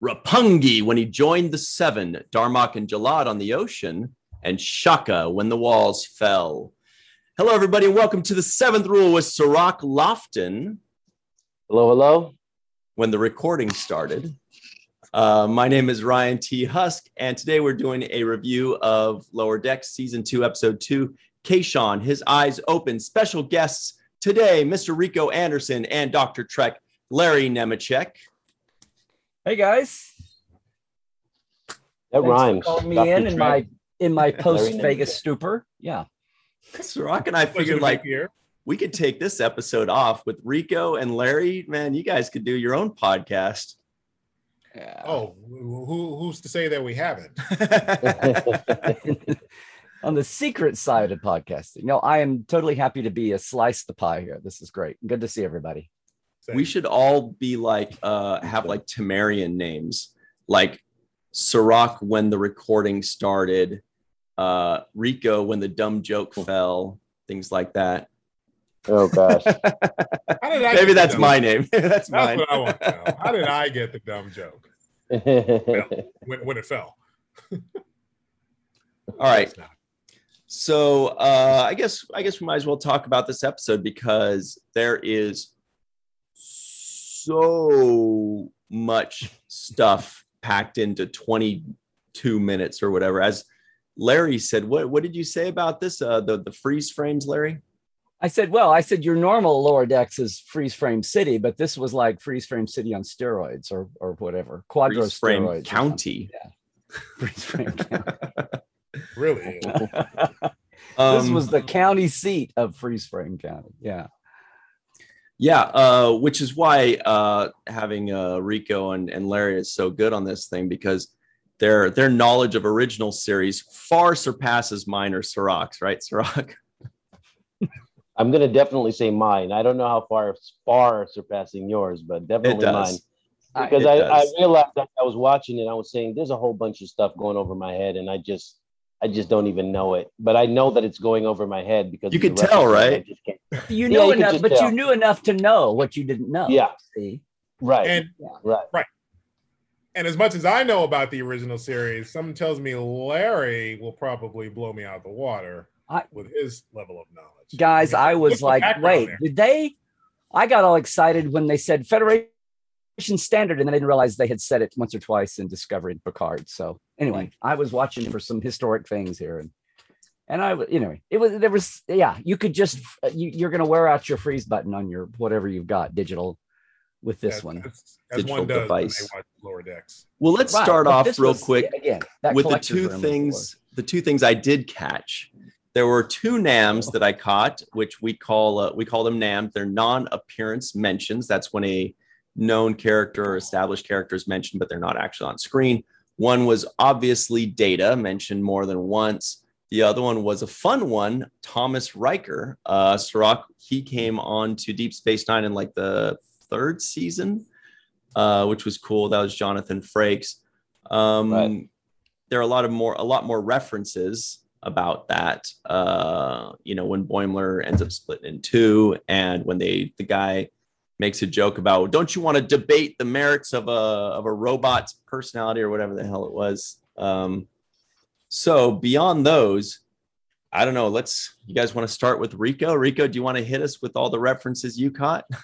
Roppongi when he joined the Seven, Darmok and Jalad on the ocean, and Shaka when the walls fell. Hello, everybody, and welcome to the seventh rule with Cirroc Lofton. Hello, hello. When the recording started. Uh, my name is Ryan T. Husk, and today we're doing a review of Lower Decks Season 2, Episode 2, Kayshon, His Eyes Open. Special guests today, Mr. Rico Anderson and Dr. Trek, Larry Nemecek. Hey guys. That Thanks rhymes. For calling me Dr. in in my in my post Vegas stupor. Yeah. Cirroc and I figured like we could take this episode off with Rico and Larry. Man, you guys could do your own podcast. yeah. Oh, who, who's to say that we haven't? On the secret side of podcasting. No, I am totally happy to be a slice the pie here. This is great. Good to see everybody. We should all be like uh have like Tamarian names, like Cirroc when the recording started, uh Rico when the dumb joke fell, things like that. oh gosh. How did I Maybe that's my name. that's That's mine. what I want to know. How did I get the dumb joke when, when it fell? All right. So uh, I guess I guess we might as well talk about this episode because there is so much stuff packed into 22 minutes or whatever. As Larry said, what what did you say about this? Uh, the the freeze frames, Larry? I said, well, I said your normal lower decks is freeze frame city, but this was like freeze frame city on steroids or or whatever. Quadro Freeze frame steroids. county. something. Freeze frame county. Really? this Um, was the county seat of freeze frame county. Yeah. Yeah, uh, which is why uh, having uh, Rico and, and Larry is so good on this thing because their their knowledge of original series far surpasses mine or Cirroc's, right, Cirroc? I'm gonna definitely say mine. I don't know how far far surpassing yours, but definitely mine. Because I, I realized that I was watching it, I was saying there's a whole bunch of stuff going over my head, and I just I just don't even know it. But I know that it's going over my head because You of could tell, references. I right? just can't- You know you can enough, just but tell. you knew enough to know what you didn't know. Yeah. See? Right. And right. and as much as I know about the original series, someone tells me Larry will probably blow me out of the water I- with his level of knowledge. guys i What's was like wait there? did they i got all excited when they said federation standard and then i didn't realize they had said it once or twice in discovery and picard so anyway i was watching for some historic things here and and i w- anyway it was there was yeah you could just you, you're going to wear out your freeze button on your whatever you've got digital with this As- one as, as Digital one does device. when they watch lower decks. Well, let's Right, start but off real was- quick again with the two room was things. The two things I did catch. There were two NAMs that I caught, which we call uh, we call them NAMs. They're non-appearance mentions. That's when a known character or established characters mentioned, but they're not actually on screen. One was obviously Data, mentioned more than once. The other one was a fun one, Thomas Riker. Uh, Cirroc, he came on to Deep Space Nine in like the third season, uh, which was cool. That was Jonathan Frakes. Um, Right. There are a lot of more, a lot more references about that. Uh, you know, when Boimler ends up splitting in two, and when they the guy makes a joke about, don't you want to debate the merits of a of a robot's personality or whatever the hell it was. Um, so beyond those, I don't know. Let's. You guys want to start with Rico? Rico, do you want to hit us with all the references you caught?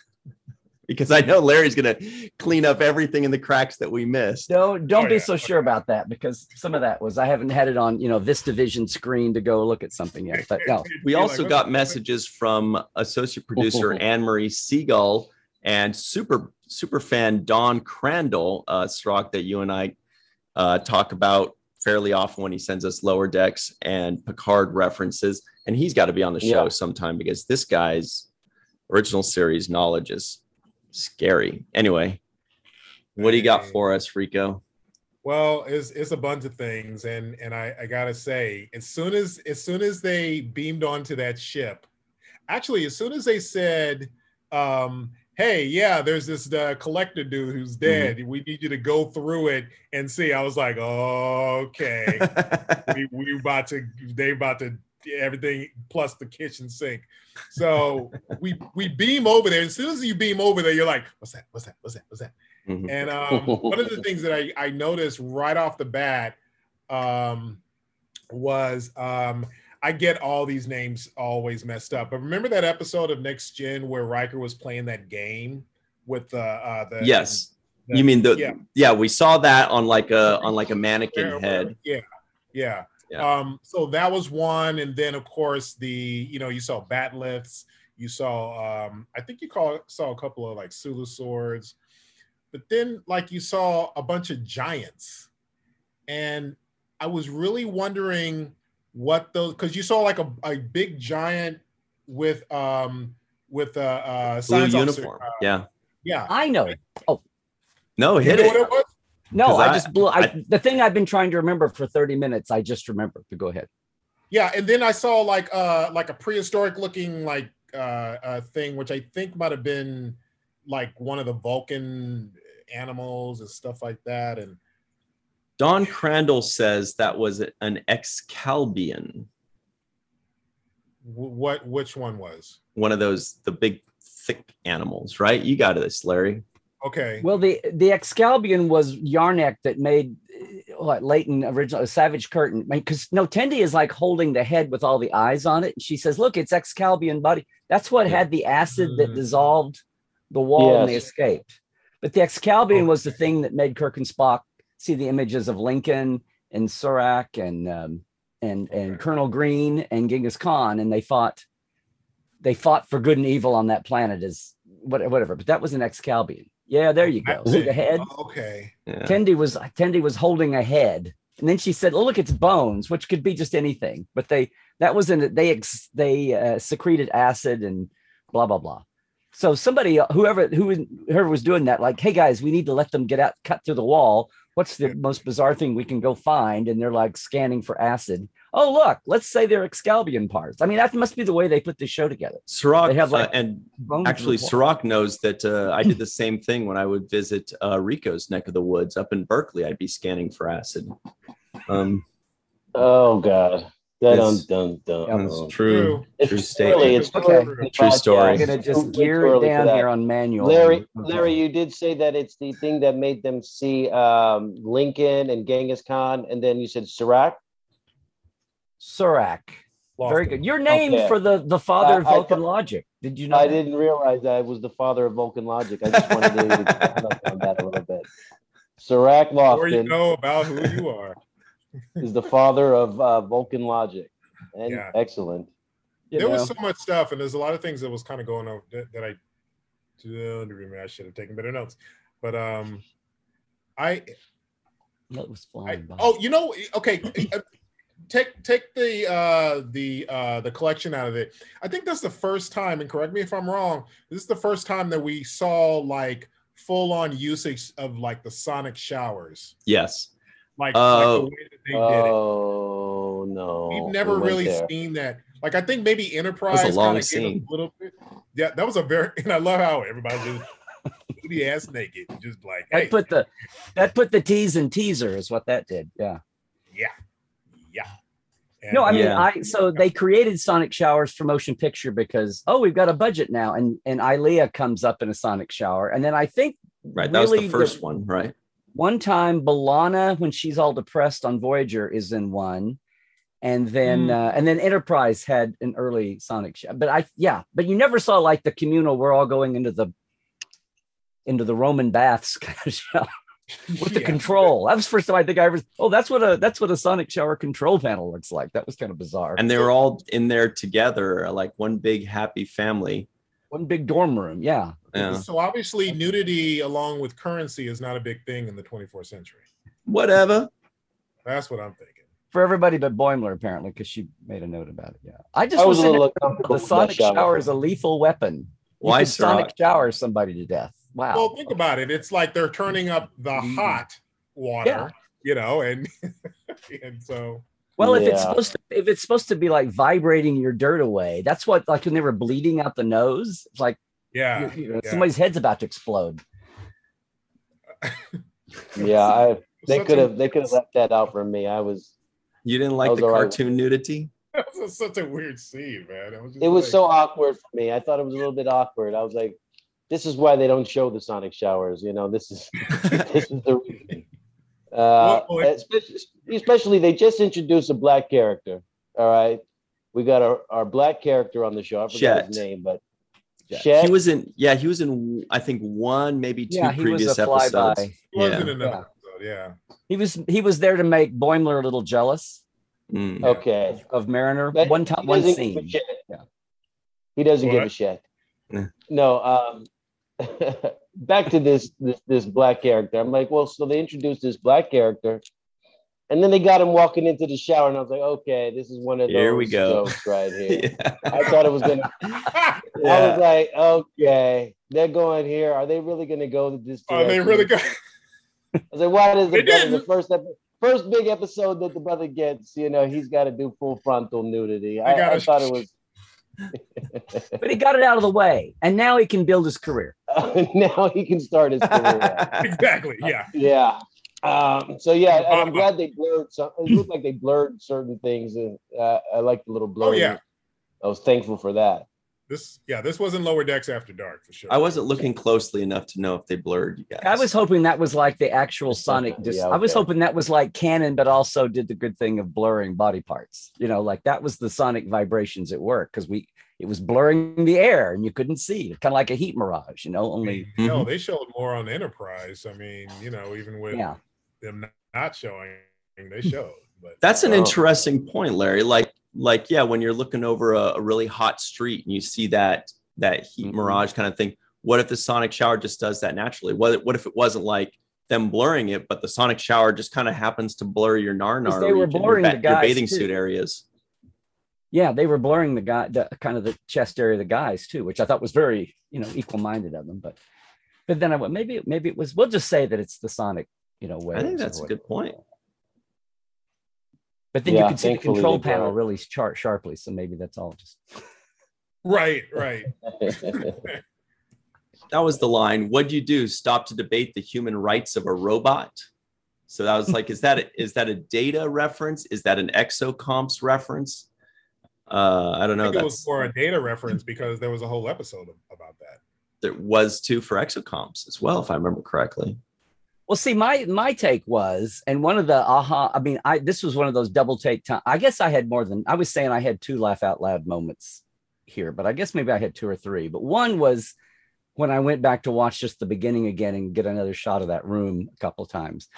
because I know Larry's gonna clean up everything in the cracks that we missed. Don't don't Oh, be yeah. so sure about that because some of that was I haven't had it on you know this division screen to go look at something yet. But no, We also got messages from associate producer Ann Marie Segal and super super fan Don Crandall, uh, Strock that you and I uh, talk about fairly often when he sends us lower decks and Picard references, and he's got to be on the show Yeah. sometime because this guy's original series knowledge is scary. Anyway, what do you got for us, Rico? Well, it's it's a bunch of things, and and I I gotta say, as soon as as soon as they beamed onto that ship, actually, as soon as they said, um, "Hey, yeah, there's this uh, collector dude who's dead. We need you to go through it and see," I was like, "Okay, we we about to they about to everything plus the kitchen sink." So we we beam over there. As soon as you beam over there, you're like, "What's that? What's that? What's that? What's that?" Mhm. And um, one of the things that I, I noticed right off the bat um, was um, I get all these names always messed up. But remember that episode of Next Gen where Riker was playing that game with the uh, the Yes. the- You mean the yeah. yeah. we saw that on like a on like a mannequin Where- head. Yeah, yeah. Yeah. Um, so that was one, and then of course the you know you saw bat'leths, you saw um, I think you call, saw a couple of like Sulu swords, but then like you saw a bunch of giants, and I was really wondering what those because you saw like a, a big giant with um with a uh, Blue science officer. uniform. Uh, Yeah. yeah. I know. Oh. No, You hit know it. what it was? No, 'Cause I, I- just blew. I, I- the thing I've been trying to remember for 30 minutes, I just remembered. But go ahead. Yeah, and then I saw like uh like a prehistoric looking like uh, uh thing, which I think might have been like one of the Vulcan animals and stuff like that. And Don Crandall says that was an Excalbian, what which one was? one of those the big thick animals, right? You got this, Larry. Okay. Well, the the Excalbian was Yarnek that made what Leighton original Savage Curtain because no Tendi is like holding the head with all the eyes on it. And she says, "Look, it's Excalbian body." That's what Yeah. had the acid that Mm. dissolved the wall and they escaped. But the Excalbian was the thing that made Kirk and Spock see the images of Lincoln and Surak and um, and and Colonel Green and Genghis Khan, and they fought. They fought for good and evil on that planet as whatever. But that was an Excalbian. Yeah, there you go. See the head. Okay. Yeah. Tendi was Tendi was holding a head, and then she said, "Oh, look, it's bones," which could be just anything. But they that was in they ex, they uh, secreted acid and blah blah blah. So somebody, uh, whoever who was- whoever was doing that, like, hey guys, we need to let them get out, cut through the wall. What's the Yeah. most bizarre thing we can go find? And they're like scanning for acid. Oh, look, let's say they're Excalbian parts. I mean, that must be the way they put this show together. Cirroc, They have, uh, and actually, in. Cirroc knows that uh, I did the same thing when I would visit uh, Rico's neck of the woods up in Berkeley. I'd be scanning for acid. Um, Oh God. Dun, It's- dun, dun, dun. that's true. It's True too statement. early. It's Okay. early True story. I'm gonna just gear it down here on manual. Larry, Okay. Larry, you did say that it's the thing that made them see um, Lincoln and Genghis Khan, and then you said Sirac. Sirac. Lost Very good. Your name Okay. for the the father I- of I Vulcan thought- logic. Did you know? I that? didn't realize that I was the father of Vulcan logic. I just wanted to expand on that a little bit. Surak The more you know about who you are. Is the father of uh, Vulcan logic, and Yeah. excellent. You there was so much stuff, and there's a lot of things that was kind of going on that, that I don't remember. I should have taken better notes. But um, I That was I, flying by. oh, you know, okay. uh, take take the uh, the uh, the collection out of it. I think that's the first time, and correct me if I'm wrong. This is the first time that we saw like full on usage of like the sonic showers, yes. Like, Oh. like the oh, way that they did it. Oh no, We've never went really there. seen that. Like I think maybe Enterprise long kind of scene. a little bit. Yeah, that was a very and I love how everybody just booty ass naked, just like hey, that put the that put the tease in teaser is what that did. Yeah. yeah, yeah. And, No, I mean, uh, Yeah. I so they created Sonic Showers for motion picture because oh, we've got a budget now, and and Ilia comes up in a Sonic Shower, and then I think Right. That was the first one, right? One time, B'Elanna, when she's all depressed on Voyager, is in one, and then Hmm. uh, and then Enterprise had an early Sonic show. But I yeah, but you never saw like the communal. We're all going into the into the Roman baths kind of show with the Yeah. control. That was the first time I think I ever. Oh, that's what a that's what a Sonic shower control panel looks like. That was kind of bizarre. And they were all in there together, like one big happy family. One big dorm room. Yeah. Yeah. So obviously, nudity along with currency is not a big thing in the 24th century. Whatever. That's what I'm thinking. For everybody but Boimler, apparently, because she made a note about it. Yeah. I just I was was a little uncomfortable the sonic shower. shower is a lethal weapon. You Why, could sonic Cirroc? shower somebody to death. Wow. Well, think about it. It's like they're turning up the Mm. hot water, Yeah. you know, and and so Well, if it's supposed to, if it's supposed to be like vibrating your dirt away, that's what like when they were bleeding out the nose. It's like yeah, you- you know, yeah. somebody's head's about to explode. Yeah, I, they Such could a- have they could have left that out for me. I was You didn't like the all right. cartoon nudity? That was such a weird scene, man. It was, just it was like- so awkward for me. I thought it was a little bit awkward. I was like, this is why they don't show the sonic showers. You know, this is this is the reason. Uh, Well, well, it- especially, especially, they just introduced a black character. All right, we got our, our black character on the show. I forgot his name, but Jet. Jet. He was in yeah, he was in I think one, maybe two Yeah, he was previous a episodes. flyby. He was in Yeah. another Yeah. episode, yeah. He was he was there to make Boimler a little jealous Mm. okay. of Mariner. But one time, one doesn't give a scene. Yeah. He doesn't give a shit. No, um back to this this this black character. I'm like, well, so they introduced this black character, and then they got him walking into the shower, and I was like, okay, this is one of those Here we go. jokes right here. Yeah. I thought it was gonna. I was like, okay, they're going here. Are they really gonna go to this Are they really good? I was like, why does the brother, the first ep- first big episode that the brother gets, you know, he's got to do full frontal nudity. I, gotta I thought it was. But he got it out of the way, and now he can build his career. now he can start his career. exactly. Yeah. yeah. Um, so yeah, and I'm Uh, glad they blurred. Some, it looked like they blurred certain things, and uh, I like the little blur. Oh yeah. I was thankful for that. This yeah, this wasn't lower decks after dark for sure. I wasn't looking closely enough to know if they blurred you guys. I was hoping that was like the actual Sonic. Dis- Yeah, I was hoping that was like canon, but also did the good thing of blurring body parts. You know, like that was the sonic vibrations at work because we it was blurring the air and you couldn't see, kind of like a heat mirage. You know, only no, Mhm. they showed more on Enterprise. I mean, you know, even with yeah. them not showing, they showed. But That's an Oh. interesting point, Larry. Like, like, yeah, when you're looking over a, a really hot street and you see that that heat Mhm. mirage kind of thing, what if the sonic shower just does that naturally? What what if it wasn't like them blurring it, but the sonic shower just kind of happens to blur your narnar, they were your- your ba- the your bathing too. suit areas. Yeah, they were blurring the guy, the kind of the chest area of the guys too, which I thought was very, you know, equal-minded of them. But, but then I went, maybe, maybe it was. We'll just say that it's the Sonic, you know, way. I think that's a good point. But then Yeah, you can see the control panel really chart sharply, so maybe that's all just. right, right. That was the line. What'd you do? Stop to debate the human rights of a robot? So that was like, is that a, is that a data reference? Is that an exocomps reference? Uh, I don't I know. think it was for a data reference because there was a whole episode about that. there was two for exocomps as well, if I remember correctly. Well, see, my my take was, and one of the aha. I mean, I this was one of those double take time. I guess I had more than I was saying. I had two laugh out loud moments here, but I guess maybe I had two or three. But one was when I went back to watch just the beginning again and get another shot of that room a couple times.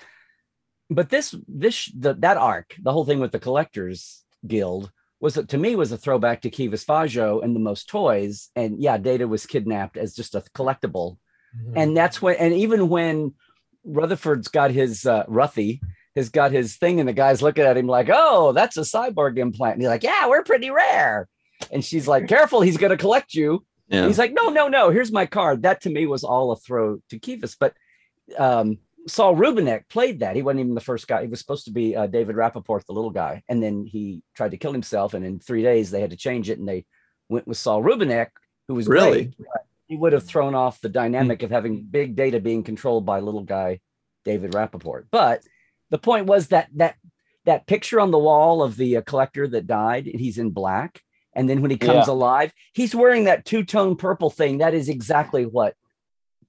But this this the, that arc, the whole thing with the collectors guild was to me was a throwback to Kivas Fajo and the most toys. And yeah, Data was kidnapped as just a collectible mm-hmm. and that's when and even when rutherford's got his uh ruthie has got his thing and the guy's looking at him like oh that's a cyborg implant and he's like yeah we're pretty rare and she's like careful he's going to collect you Yeah. he's like no no no here's my card that to me was all a throw to Kivas. but um Saul Rubinek played that. He wasn't even the first guy. He was supposed to be uh, David Rappaport, the little guy. And then he tried to kill himself. And in three days, they had to change it. And they went with Saul Rubinek, who was Really? But he would have thrown off the dynamic of having big data being controlled by little guy David Rappaport. But the point was that that that picture on the wall of the uh, collector that died, he's in black. And then when he comes Yeah. alive, he's wearing that two tone purple thing. That is exactly what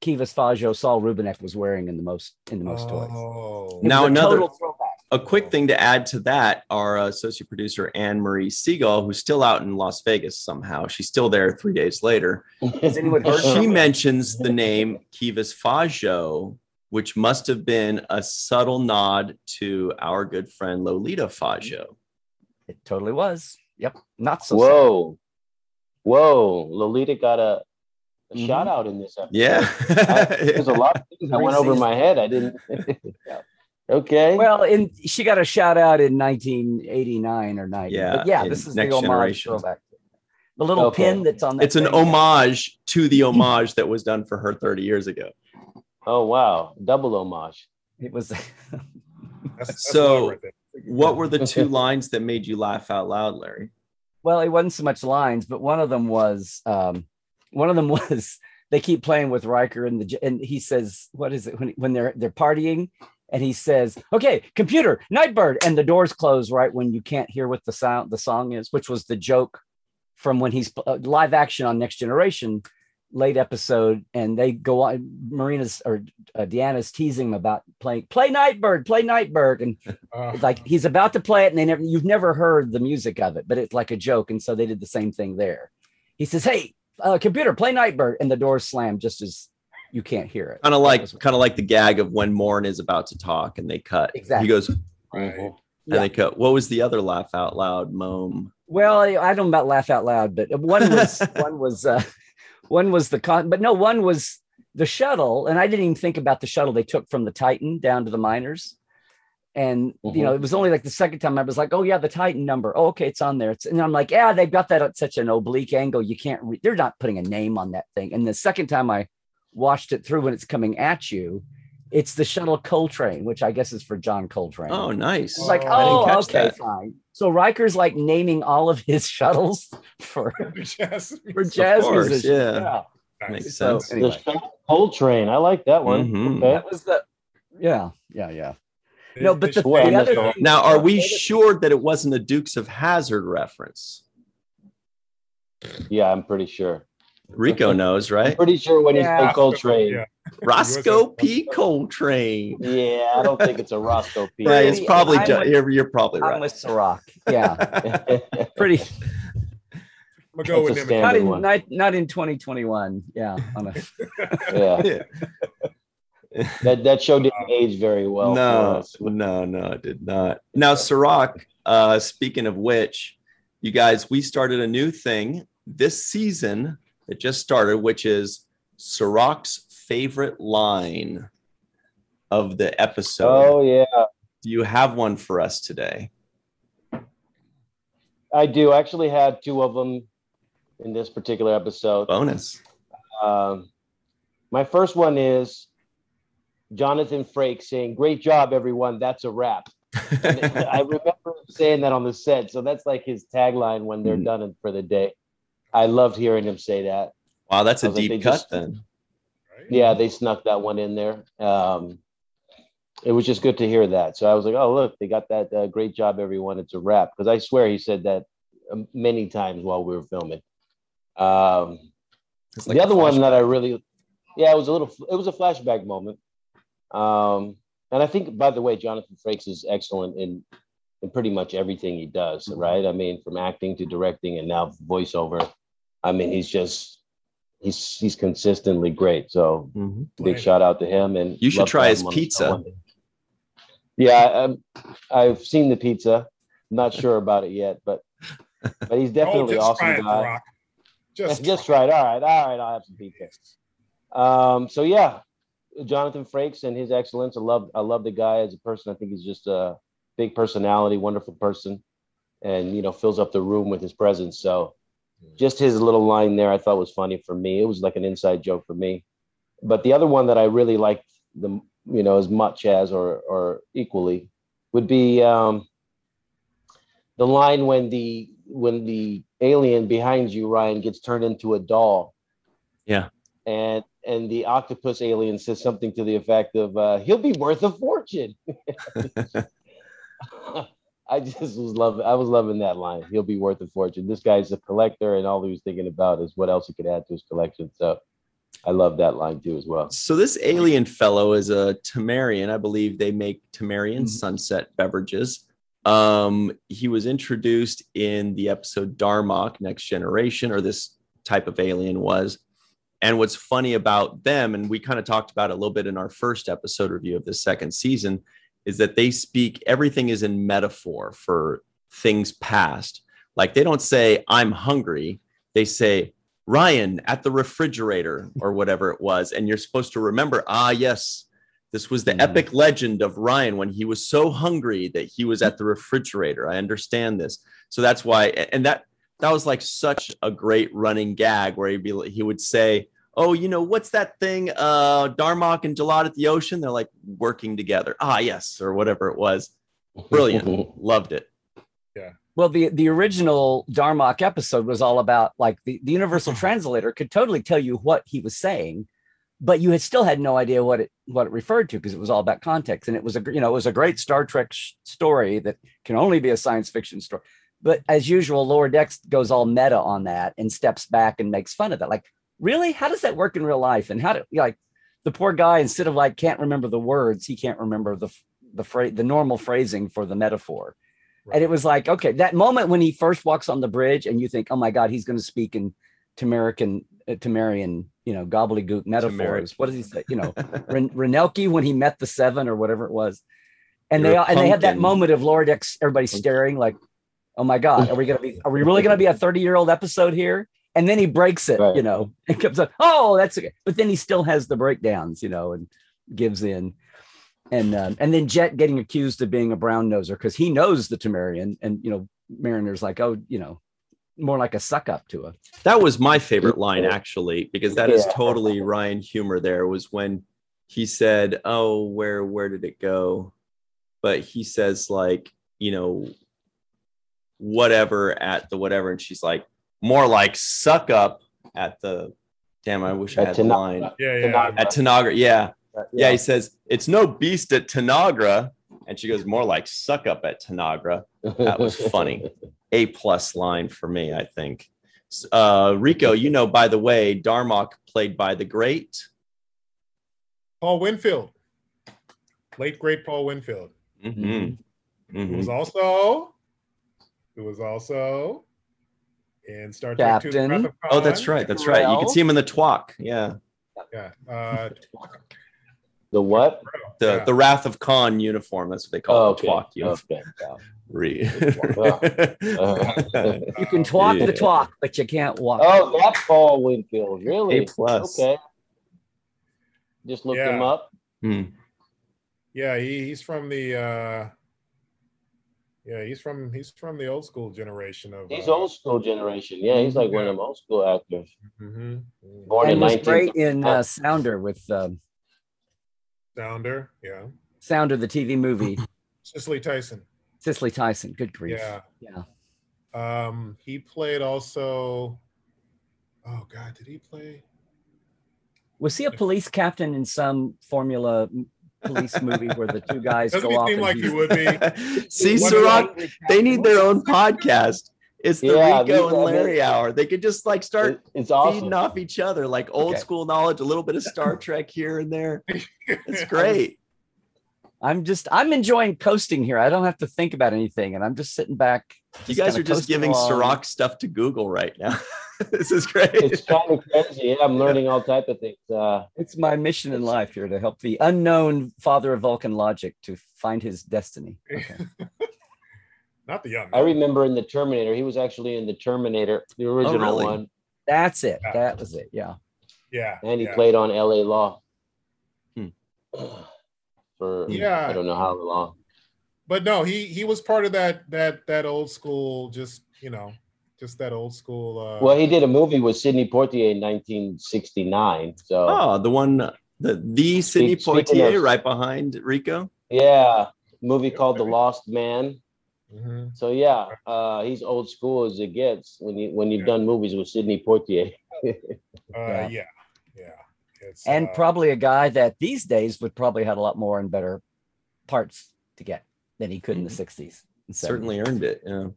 Kivas Fajo Saul Rubinek was wearing in the most in the most toys. Oh, It Now another- total throwback. A quick thing to add to that, our uh, associate producer Ann Marie Segal, who's still out in Las Vegas somehow, she's still there three days later. Heard She from mentions the name Kivas Fajo, which must have been a subtle nod to our good friend Lolita Fajo. It totally was. Yep. Not so subtle. Whoa, whoa! Lolita got a, a Mhm. shout out in this episode. Yeah. There's a lot of things that went over my head. I didn't. okay. Well, in she got a shout out in 1989 or 90. Yeah, but yeah, this is Next the homage Generation. throwback. The little Okay. pin that's on that. it's an thing. homage to the homage that was done for her 30 years ago. oh wow, double homage. It was that's, that's So- love right there. What were the two lines that made you laugh out loud, Larry? well, it wasn't so much lines, but one of them was um, one of them was they keep playing with Riker and the and he says, "What is it when when they're they're partying?" And he says, "Okay, computer, Nightbird," and the doors close right when you can't hear what the sound the song is, which was the joke from when he's uh, live action on Next Generation. late episode, and they go on. Marina's or uh, Deanna's teasing him about playing play Nightbird, play Nightbird, and Uh, it's like he's about to play it, and they never you've never heard the music of it, but it's like a joke, and so they did the same thing there. He says, "Hey, uh, computer, play Nightbird," and the doors slam just as you can't hear it. Kind of like kind of like the gag of when Morn is about to talk and they cut. Exactly. He goes and. Yeah. they cut. What was the other laugh out loud moan? Well, I I don't know about laugh out loud, but one was one was uh, one was the con, but no, one was the shuttle, and I didn't even think about the shuttle they took from the Titan down to the miners. And you know, it was only like the second time I was like, "Oh yeah, the Titan number. Oh, okay, it's on there." It's, and I'm like, "Yeah, they've got that at such an oblique angle, you can't. Re- they're not putting a name on that thing." And the second time I watched it through when it's coming at you, it's the shuttle Coltrane, which I guess is for John Coltrane. Oh, nice. It's like, Oh, I didn't oh, catch okay, that. fine. So Riker's like naming all of his shuttles for Yes. for jazz course, musicians. yeah. Nice. Makes So sense. anyway, The Shuttle Coltrane. I like that one. Mhm. Okay. that was the yeah, yeah, yeah. They- No, but the, the other thing- Now, are we sure that it wasn't a Dukes of Hazzard reference? Yeah, I'm pretty sure. Rico knows, I'm right? pretty sure when Yeah. he said Coltrane. Yeah. Roscoe P. Coltrane. Yeah, I don't think it's a Roscoe P. Yeah, it's probably I'm with- you're, you're probably I'm right. with Cirroc. Yeah, pretty. I'm gonna go with That's him. Not in one. not, not in 2021. Yeah, on a, yeah, that that show didn't age very well. for no, us. no, no, it did not. Now, Cirroc, uh, speaking of which, you guys, we started a new thing this season that just started, which is Cirroc's favorite line of the episode. Oh yeah, Do you have one for us today? I do. I actually had two of them in this particular episode. Bonus. Um, my first one is Jonathan Frakes saying, "Great job, everyone. That's a wrap." I remember saying that on the set, so that's like his tagline when they're Mm. done for the day. I loved hearing him say that. Wow, that's a was like, deep they cut just- then. Right? Yeah, they snuck that one in there. Um, it was just good to hear that. So I was like, "Oh, look, they got that. Uh, great job, everyone. It's a wrap." Because I swear he said that um, many times while we were filming. Um, like the a other one that I really, yeah, it was a little, it was a flashback moment. Um, and I think, by the way, Jonathan Frakes is excellent in in pretty much everything he does, right? I mean, from acting to directing and now voiceover. I mean, he's just he's he's consistently great. So Mhm. big Right. shout out to him. And You should try his him on the show pizza. one day. Yeah, um, I've seen the pizza. Not sure about it yet, but but he's Oh, definitely just awesome try it, guy. Rock. Just, Just right. All right. All right. I'll have some pizza. Um, so yeah, Jonathan Frakes and his excellence. I love I love the guy as a person. I think he's just a big personality, wonderful person, and you know, fills up the room with his presence. So just his little line there I thought was funny for me. It was like an inside joke for me. But the other one that I really liked the you know, as much as or or equally would be um the line when the when the alien behind you, Ryan, gets turned into a doll. Yeah. And and the octopus alien says something to the effect of uh, he'll be worth a fortune. I just was loving I was loving that line. He'll be worth a fortune. This guy's a collector, and all he was thinking about is what else he could add to his collection. So I love that line too as well. So this alien fellow is a Tamarian. I believe they make Tamarian Mhm. sunset beverages. Um, he was introduced in the episode Darmok Next Generation, or this type of alien was. And what's funny about them, and we kind of talked about it a little bit in our first episode review of the second season, is that they speak everything is in metaphor for things past. Like they don't say, I'm hungry. They say, Ryan at the refrigerator or whatever it was. And you're supposed to remember, ah, yes, this was the Mhm. epic legend of Ryan when he was so hungry that he was at the refrigerator. I understand this. So that's why, and that, that was like such a great running gag where he'd be, he would say, Oh, you know, what's that thing? Uh, Darmok and Jalad at the ocean. They're like working together. Ah, yes, or whatever it was. Brilliant. Loved it. Yeah. Well, the the original Darmok episode was all about like the, the universal translator could totally tell you what he was saying, but you had still had no idea what it what it referred to because it was all about context. And it was a you know it was a great Star Trek sh- story that can only be a science fiction story. But as usual, Lower Decks goes all meta on that and steps back and makes fun of that. Like, really? How does that work in real life? And how do like the poor guy instead of like can't remember the words, he can't remember the the phrase, the normal phrasing for the metaphor. And it was like, okay, that moment when he first walks on the bridge, and you think, oh my God, he's going to speak in Tamarican, uh, Tamarian, you know, gobbledygook metaphors. What does he say? You know, Ren- Renelke when he met the seven or whatever it was, and You're they a and they had that moment of Lower Decks, everybody staring like, oh my God, are we gonna be? Are we really gonna be a thirty year old episode here? And then he breaks it, Right. you know, and comes up. Oh, that's okay. But then he still has the breakdowns, you know, and gives in. And um, and then Jet getting accused of being a brown noser because he knows the Tamarian, and you know, Mariner's like, oh, you know, more like a suck up to a That was my favorite line actually, because that is Yeah. totally Ryan humor. There was when he said, "Oh, where where did it go?" But he says like, you know, whatever at the whatever, and she's like, more like suck up at the. Damn, I wish I At had the line Yeah, yeah. Tanagra. at Tanagra. Yeah, Uh, yeah. He says it's no beast at Tanagra, and she goes more like suck up at Tanagra. That was funny. A plus line for me, I think. Uh, Rico, you know, by the way, Darmok played by the great. Paul Winfield, late great Paul Winfield. Mhm. Who Mhm. was also, who was also in Star Trek II, Captain. Wrath of Oh, that's Khan. right. That's right. You can see him in the TWOK. Yeah, Yeah. Uh, the what? the Yeah. the Wrath of Khan uniform. That's what they call Oh, it. okay. The TWOK uniform. okay. yeah. Re- You can talk Yeah. the talk, but you can't walk. Oh, that's Paul Winfield. Really? A plus. Okay. Just looked Yeah. him up. Hmm. yeah, he, he's from the. Uh, yeah, he's from he's from the old school generation of. He's uh, old school generation. Yeah, he's like one of them old school actors. mhm. Born and in was 19. great in uh, Sounder with um, Sounder, yeah. Sounder, the TV movie. Cicely Tyson. Cicely Tyson. Good grief. Yeah. Yeah. Um, he played also. Oh God, did he play? Was he a police captain in some Formula m- police movie where the two guys Doesn't go he off? seem like he's- he would be? See, What Cirroc, they need their own podcast. It's the Yeah, Rico and Larry hour. They could just like start It- it's awesome. feeding off each other, like old Okay. school knowledge, a little bit of Star Trek here and there. It's great. I'm just I'm enjoying coasting here. I don't have to think about anything, and I'm just sitting back. You guys are just giving along. Cirroc stuff to Google right now. this is great. It's kind of crazy. Yeah, I'm learning all type of things. Uh, It's my mission in life here to help the unknown father of Vulcan logic to find his destiny. Okay. Not the young. I remember in the Terminator, he was actually in the Terminator, the original really? one, That's it. That was it. Yeah. Yeah. and he yeah. played on L.A. Law Hmm. for Yeah. I don't know how long. But no, he he was part of that that that old school, just you know, just that old school. Uh, Well, he did a movie with Sidney Poitier in 1969. So Oh, the one, the the Sidney speaking Poitier of- right behind Rico. yeah, movie called The Lost Man. mhm. So yeah, uh, he's old school as it gets when you when you've Yeah. done movies with Sidney Poitier. Uh, Yeah. yeah, yeah. It's, And uh, probably a guy that these days would probably had a lot more and better parts to get than he could in the 60s. Certainly earned it. Yeah.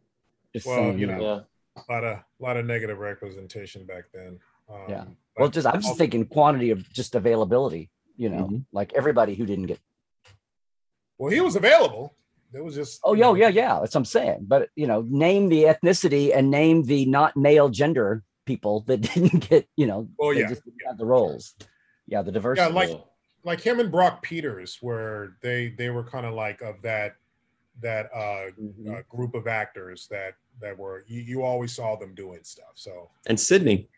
Just Well, saying, you you know, know. Yeah, a lot of lot of negative representation back then. Um, Yeah. Well, just I'm just thinking quantity of just availability, you know, Mhm. like everybody who didn't get. Well, he was available. It was just. Oh, you yeah, know, yeah, yeah. That's what I'm saying. But you know, name the ethnicity and name the not male gender people that didn't get, you know, Oh, they yeah, just didn't have the roles. Yeah, the diversity. like- yeah. like him and Brock Peters, where they they were kind of like of that that uh, Mhm. uh, group of actors that that were you, you always saw them doing stuff. So And Sidney.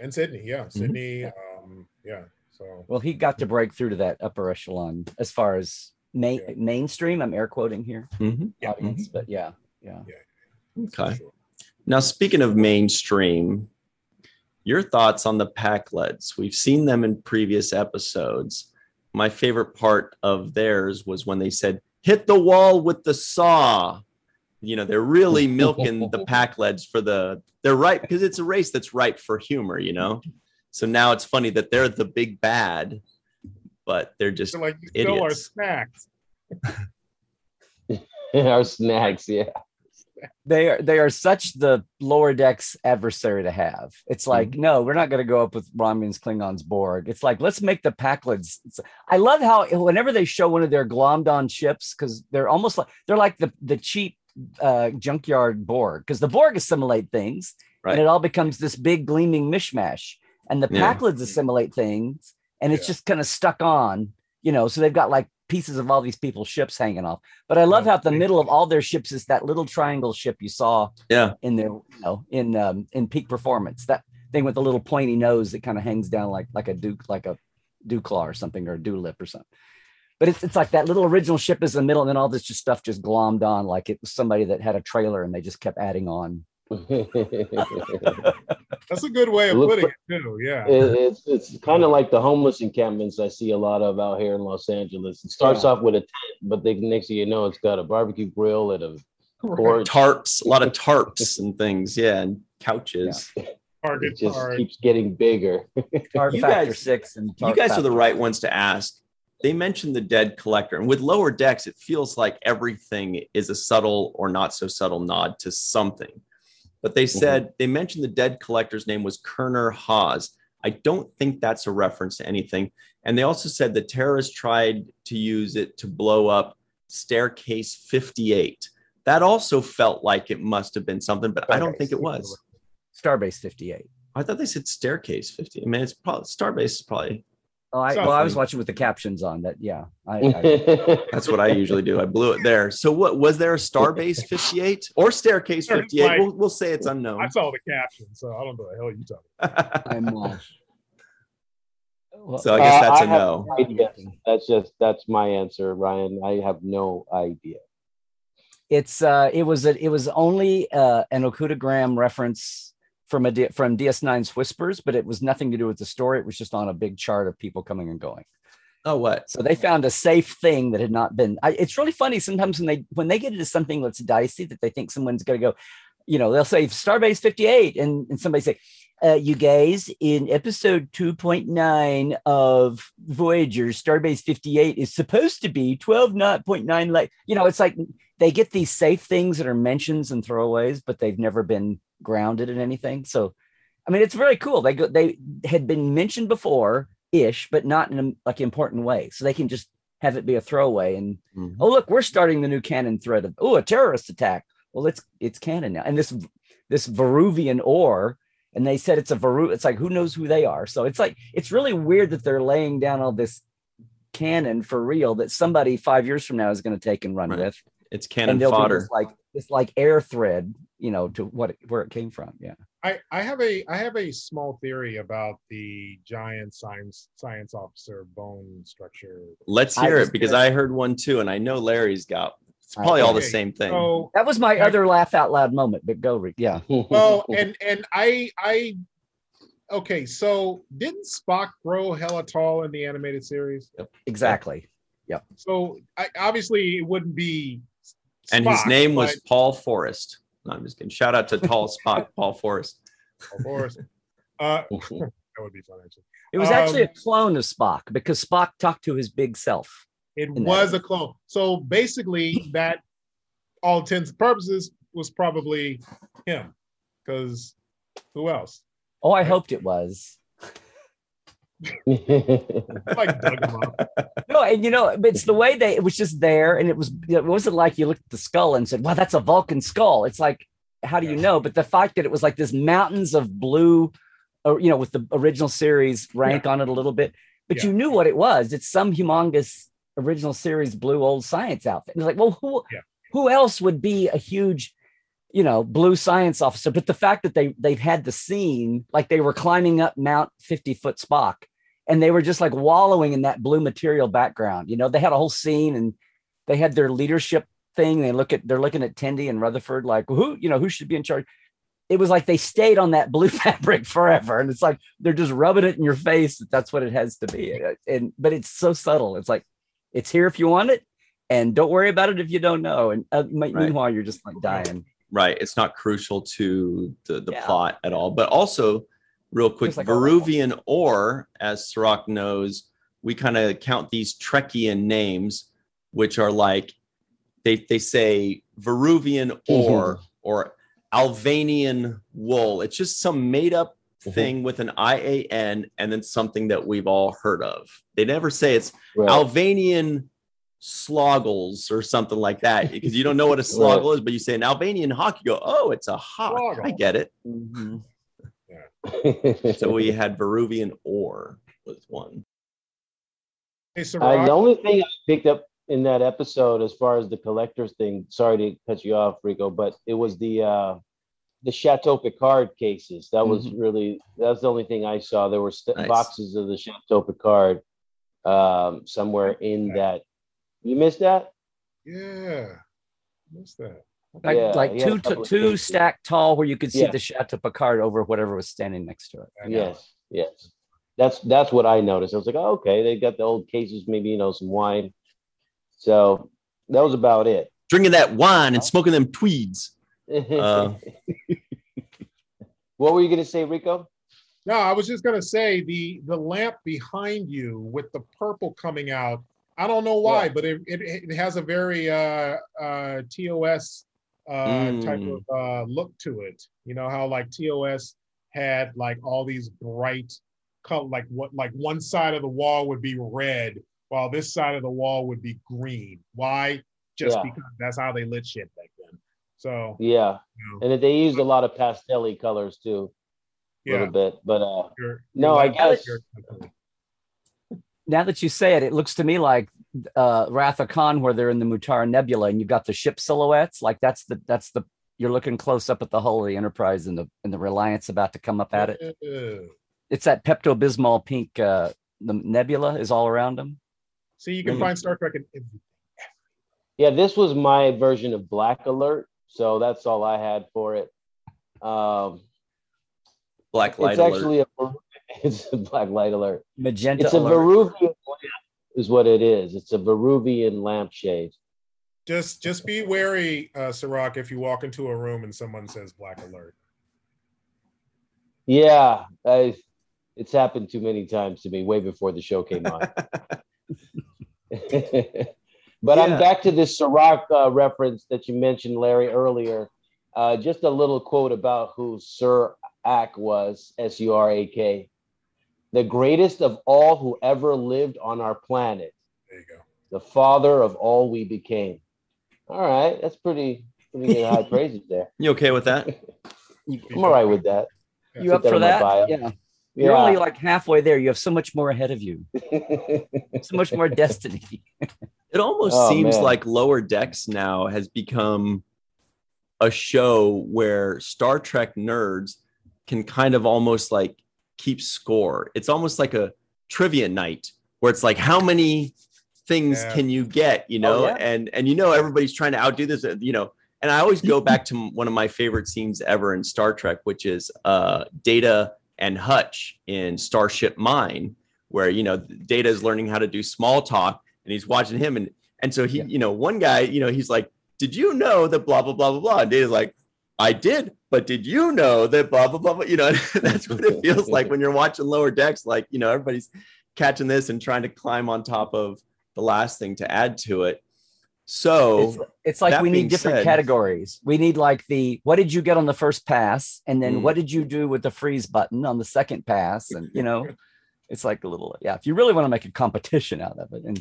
and Sidney, yeah, Mm-hmm. Sidney, um, yeah. So well, he got to break through to that upper echelon as far as main Yeah. mainstream. I'm air quoting here, Mhm. Yeah. audience, but yeah, yeah. for Okay. sure. Now, speaking of mainstream, your thoughts on the Pakleds? We've seen them in previous episodes. My favorite part of theirs was when they said, hit the wall with the saw. You know, they're really milking the Pakleds for the, they're right, because it's a race that's ripe for humor, you know? So now it's funny that they're the big bad, but they're just, So like you still are idiots. snacks. Our snacks, yeah. they are they are such the lower decks adversary to have. It's like, mm-hmm. no, we're not going to go up with Romulans, Klingons, Borg. It's like let's make the Pakleds. It's, I love how whenever they show one of their glommed ships, because they're almost like they're like the the cheap uh, junkyard Borg, because the Borg assimilate things, Right. and it all becomes this big gleaming mishmash, and the Yeah. Pakleds assimilate things, and it's Yeah. just kind of stuck on, you know. So they've got like pieces of all these people's ships hanging off. But I love Yeah. how the middle of all their ships is that little triangle ship you saw Yeah. in their you know in um in peak performance that thing with the little pointy nose that kind of hangs down like like a duke like a dewclaw or something or a dewlip or something but it's, it's like that little original ship is in the middle and then all this just stuff just glommed on like it was somebody that had a trailer and they just kept adding on That's a good way of Look putting it too. Yeah. It- it's it's kind of like the homeless encampments I see a lot of out here in Los Angeles. It starts Yeah. off with a tent, but the next thing you know, it's got a barbecue grill and a Right. porch. Tarps, a lot of tarps and things. Yeah, and couches. Target It just card. keeps getting bigger. You factor guys- six and You tarp guys are the right ones to ask. They mentioned the dead collector, and with lower decks, it feels like everything is a subtle or not so subtle nod to something. But they mm-hmm. said they mentioned the dead collector's name was Kerner Haas. I don't think that's a reference to anything. And they also said the terrorists tried to use it to blow up Staircase 58. That also felt like it must have been something, but I don't think it was. starbase 58 I thought they said Staircase 50. I mean, it's probably Starbase is probably oh I, well i was watching with the captions on that yeah I, I That's what I usually do. I blew it there. So what was there a Starbase 58 or Staircase 58? like- we'll, we'll say it's unknown. I saw the caption, so I don't know the hell you talking. about. i'm uh, well, so I guess Uh, that's I a have- no. idea. That's just that's my answer, Ryan. I have no idea. it's uh it was a, it was only uh an okudagram reference from a D- from ds9's whispers but it was nothing to do with the story it was just on a big chart of people coming and going Oh, what? so they found a safe thing that had not been I, it's really funny sometimes when they when they get into something that's dicey that they think someone's going to go you know they'll say starbase 58 and, and somebody say uh, you guys in episode 2.9 of voyager starbase 58 is supposed to be 12 knot point nine like you know it's like they get these safe things that are mentions and throwaways but they've never been grounded in anything. So i mean it's very cool. They go they had been mentioned before ish but not in a like important way. So they can just have it be a throwaway and Mhm. oh look we're starting the new canon thread of oh a terrorist attack. Well it's it's canon now. And this this veruvian ore and they said it's a veru it's like who knows who they are. So it's like it's really weird that they're laying down all this canon for real that somebody five years from now is going to take and run Right. with. It's they'll fodder. this like it's like air thread you know to what it, where it came from yeah I, I have a I have a small theory about the giant science science officer bone structure. Let's hear was it because gonna- I heard one too, and I know Larry's got. It's I- probably all the same thing. So that was my Yeah. other laugh out loud moment but go Rick. yeah well, and and I I okay. So didn't Spock grow hella tall in the animated series? exactly yep So I, obviously it wouldn't be. and his Spock, name was Paul Forrest. No, I'm just kidding. Shout out to Tall Spock, Paul Forrest. of course. Uh, that would be fun actually. it was actually a Um, clone of spock because spock talked to his big self It in that was a clone. So basically, that all intents and purposes was probably him, because who else? oh i hoped it was Like dug up. No, and you know, it's the way they it was just there, and it was it wasn't like you looked at the skull and said, "Wow, that's a Vulcan skull." It's like, how do you know? But the fact that it was like this mountains of blue, or you know, with the original series rank on it a little bit, but Yeah. you knew what it was. It's some humongous original series blue old science outfit. And it's like, well, who Yeah. who else would be a huge you know blue science officer but the fact that they they've had the scene like they were climbing up mount 50 foot spock and they were just like wallowing in that blue material background you know they had a whole scene and they had their leadership thing they look at they're looking at tendy and rutherford like who you know who should be in charge it was like they stayed on that blue fabric forever and it's like they're just rubbing it in your face that that's what it has to be and but it's so subtle it's like it's here if you want it and don't worry about it if you don't know and uh, Right. meanwhile you're just like dying Right. It's not crucial to the, the Yeah. plot at all. But also, real quick, like. Veruvian ore, as Cirroc knows, we kind of count these Trekkian names, which are like they they say Veruvian ore or Albanian wool. It's just some made up Mhm. thing with an I A N and then something that we've all heard of. They never say it's Right. Albanian sloggles or something like that because you don't know what a sloggle is, but you say an Albanian hawk, you go, oh, it's a hawk. I get it. Mhm. So we had Veruvian ore was one. Hey, Uh, the only thing I picked up in that episode, as far as the collectors thing, sorry to cut you off, Rico, but it was the uh, the Chateau Picard cases. That was really that's the only thing I saw. There were st- Nice. boxes of the Chateau Picard um, somewhere in that. You missed that? yeah, missed that? Like, Yeah, like he had a two couple two cases. stacked tall where you could see Yeah. the Chateau Picard over whatever was standing next to it. I know. Yes, yes. That's that's what I noticed. I was like, oh, okay, they got the old cases, maybe you know some wine. So that was about it. Drinking that wine and smoking them tweeds. Uh, what were you gonna say, Rico? No, I was just gonna say the the lamp behind you with the purple coming out. I don't know why, Yeah. but it, it it has a very uh uh TOS uh type Mm. of uh look to it. You know how like TOS had like all these bright color like what like one side of the wall would be red while this side of the wall would be green. Why? Just Yeah. because that's how they lit shit back then. So Yeah, you know, and they used a lot of pastel colors too, a yeah. little bit. But uh, your- No, your I guess- Now that you say it, it looks to me like uh, Wrath of Khan, where they're in the Mutara Nebula, and you've got the ship silhouettes. Like that's the that's the you're looking close up at the hull of the Enterprise and the and the Reliance about to come up at it. Yeah. It's that Pepto Bismol pink. Uh, the nebula is all around them. See, you can Mhm. find Star Trek in every yeah, this was my version of Black Alert, so that's all I had for it. Um, Black light it's alert. actually a it's a Black Light Alert. Magenta. It's a alert. Veruvian lamp, is what it is. It's a Veruvian lampshade. Just just be wary, uh, Cirroc, if you walk into a room and someone says black alert. Yeah, I, it's happened too many times to me way before the show came on. but I'm back to this Surak uh, reference that you mentioned, Larry, earlier. Uh, just a little quote about who Sir Ak was, S U R A K. The greatest of all who ever lived on our planet, There you go. the father of all we became. All right, that's pretty, pretty good high praises there. You okay with that? I'm all right with that. You Put up that for that? bio. Yeah. You're only like halfway there. You have so much more ahead of you. So much more destiny. It almost Oh, seems man. like Lower Decks now has become a show where Star Trek nerds can kind of almost like keep score. It's almost like a trivia night where it's like how many things Yeah. can you get, you know? Oh, yeah. And and you know everybody's trying to outdo this, you know. And I always go back to one of my favorite scenes ever in Star Trek, which is uh Data and Hutch in Starship Mine, where you know Data is learning how to do small talk and he's watching him and and so he Yeah. you know one guy you know he's like did you know that blah blah blah blah blah and data's like i did but did you know that blah blah blah, blah? you know that's what it feels like when you're watching lower decks like you know everybody's catching this and trying to climb on top of the last thing to add to it so It's, it's like we need different said- categories. We need like the what did you get on the first pass, and then Mm. what did you do with the freeze button on the second pass, and you know, it's like a little yeah. If you really want to make a competition out of it, and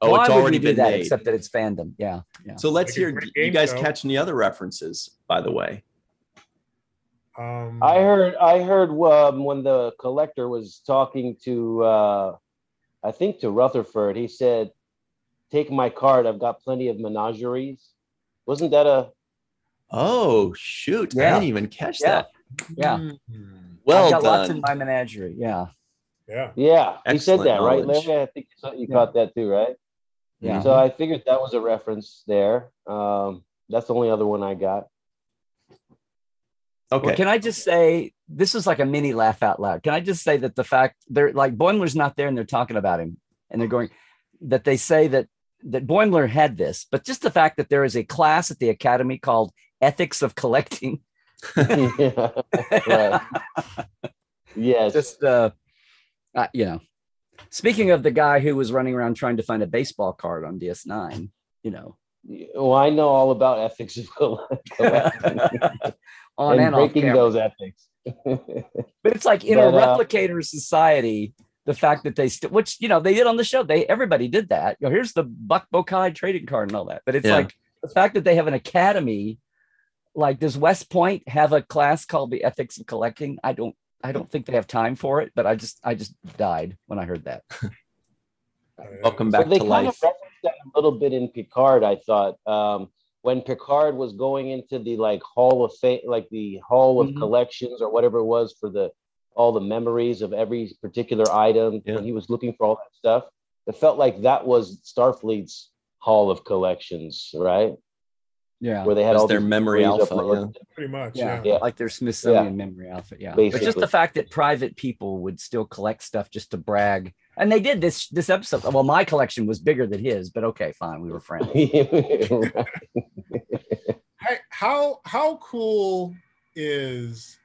oh why it's would already you do been that made except that it's fandom? Yeah, yeah. so let's Make hear great you guys show. catch any other references by the way Um, I heard I heard um, when the collector was talking to uh, I think to Rutherford, he said, "Take my card. I've got plenty of menageries." Wasn't that a oh shoot i didn't even catch Yeah. that Yeah. mm, well I've got lots in my menagerie. Yeah, Yeah. yeah? He said Excellent that right, knowledge. Larry. I think you, saw- you Yeah. caught that too, right? Yeah. So I figured that was a reference there. Um, that's the only other one I got. okay Well, can I just say this is like a mini laugh out loud? Can I just say that the fact they're like Boimler's not there and they're talking about him and they're going that they say that that Boimler had this, but just the fact that there is a class at the academy called Ethics of Collecting. yeah. Right. Yes. just uh, uh you know speaking of the guy who was running around trying to find a baseball card on ds9 you know Well, I know all about ethics of collecting on and and breaking camera. those ethics. But it's like in a But, uh, replicator society, the fact that they still, which you know, they did on the show. They everybody did that. You know, here's the Buck Bokai trading card and all that. But it's Yeah. like the fact that they have an academy. Like, does West Point have a class called the Ethics of Collecting? I don't. I don't think they have time for it. But I just, I just died when I heard that. Welcome back So back they to kind life. of referenced that a little bit in Picard. I thought um, when Picard was going into the like Hall of Fame, like the Hall of Mhm. Collections or whatever it was for the all the memories of every particular item. Yeah. When he was looking for all that stuff, it felt like that was Starfleet's Hall of Collections, right? Yeah. Where they had all their memory memories alpha, uploaded. Pretty much. Yeah. Yeah. Yeah. like their Smithsonian memory outfit. Yeah, Basically. but just the fact that private people would still collect stuff just to brag, and they did this this episode. Well, my collection was bigger than his, but okay, fine, we were friends. Right. How how cool is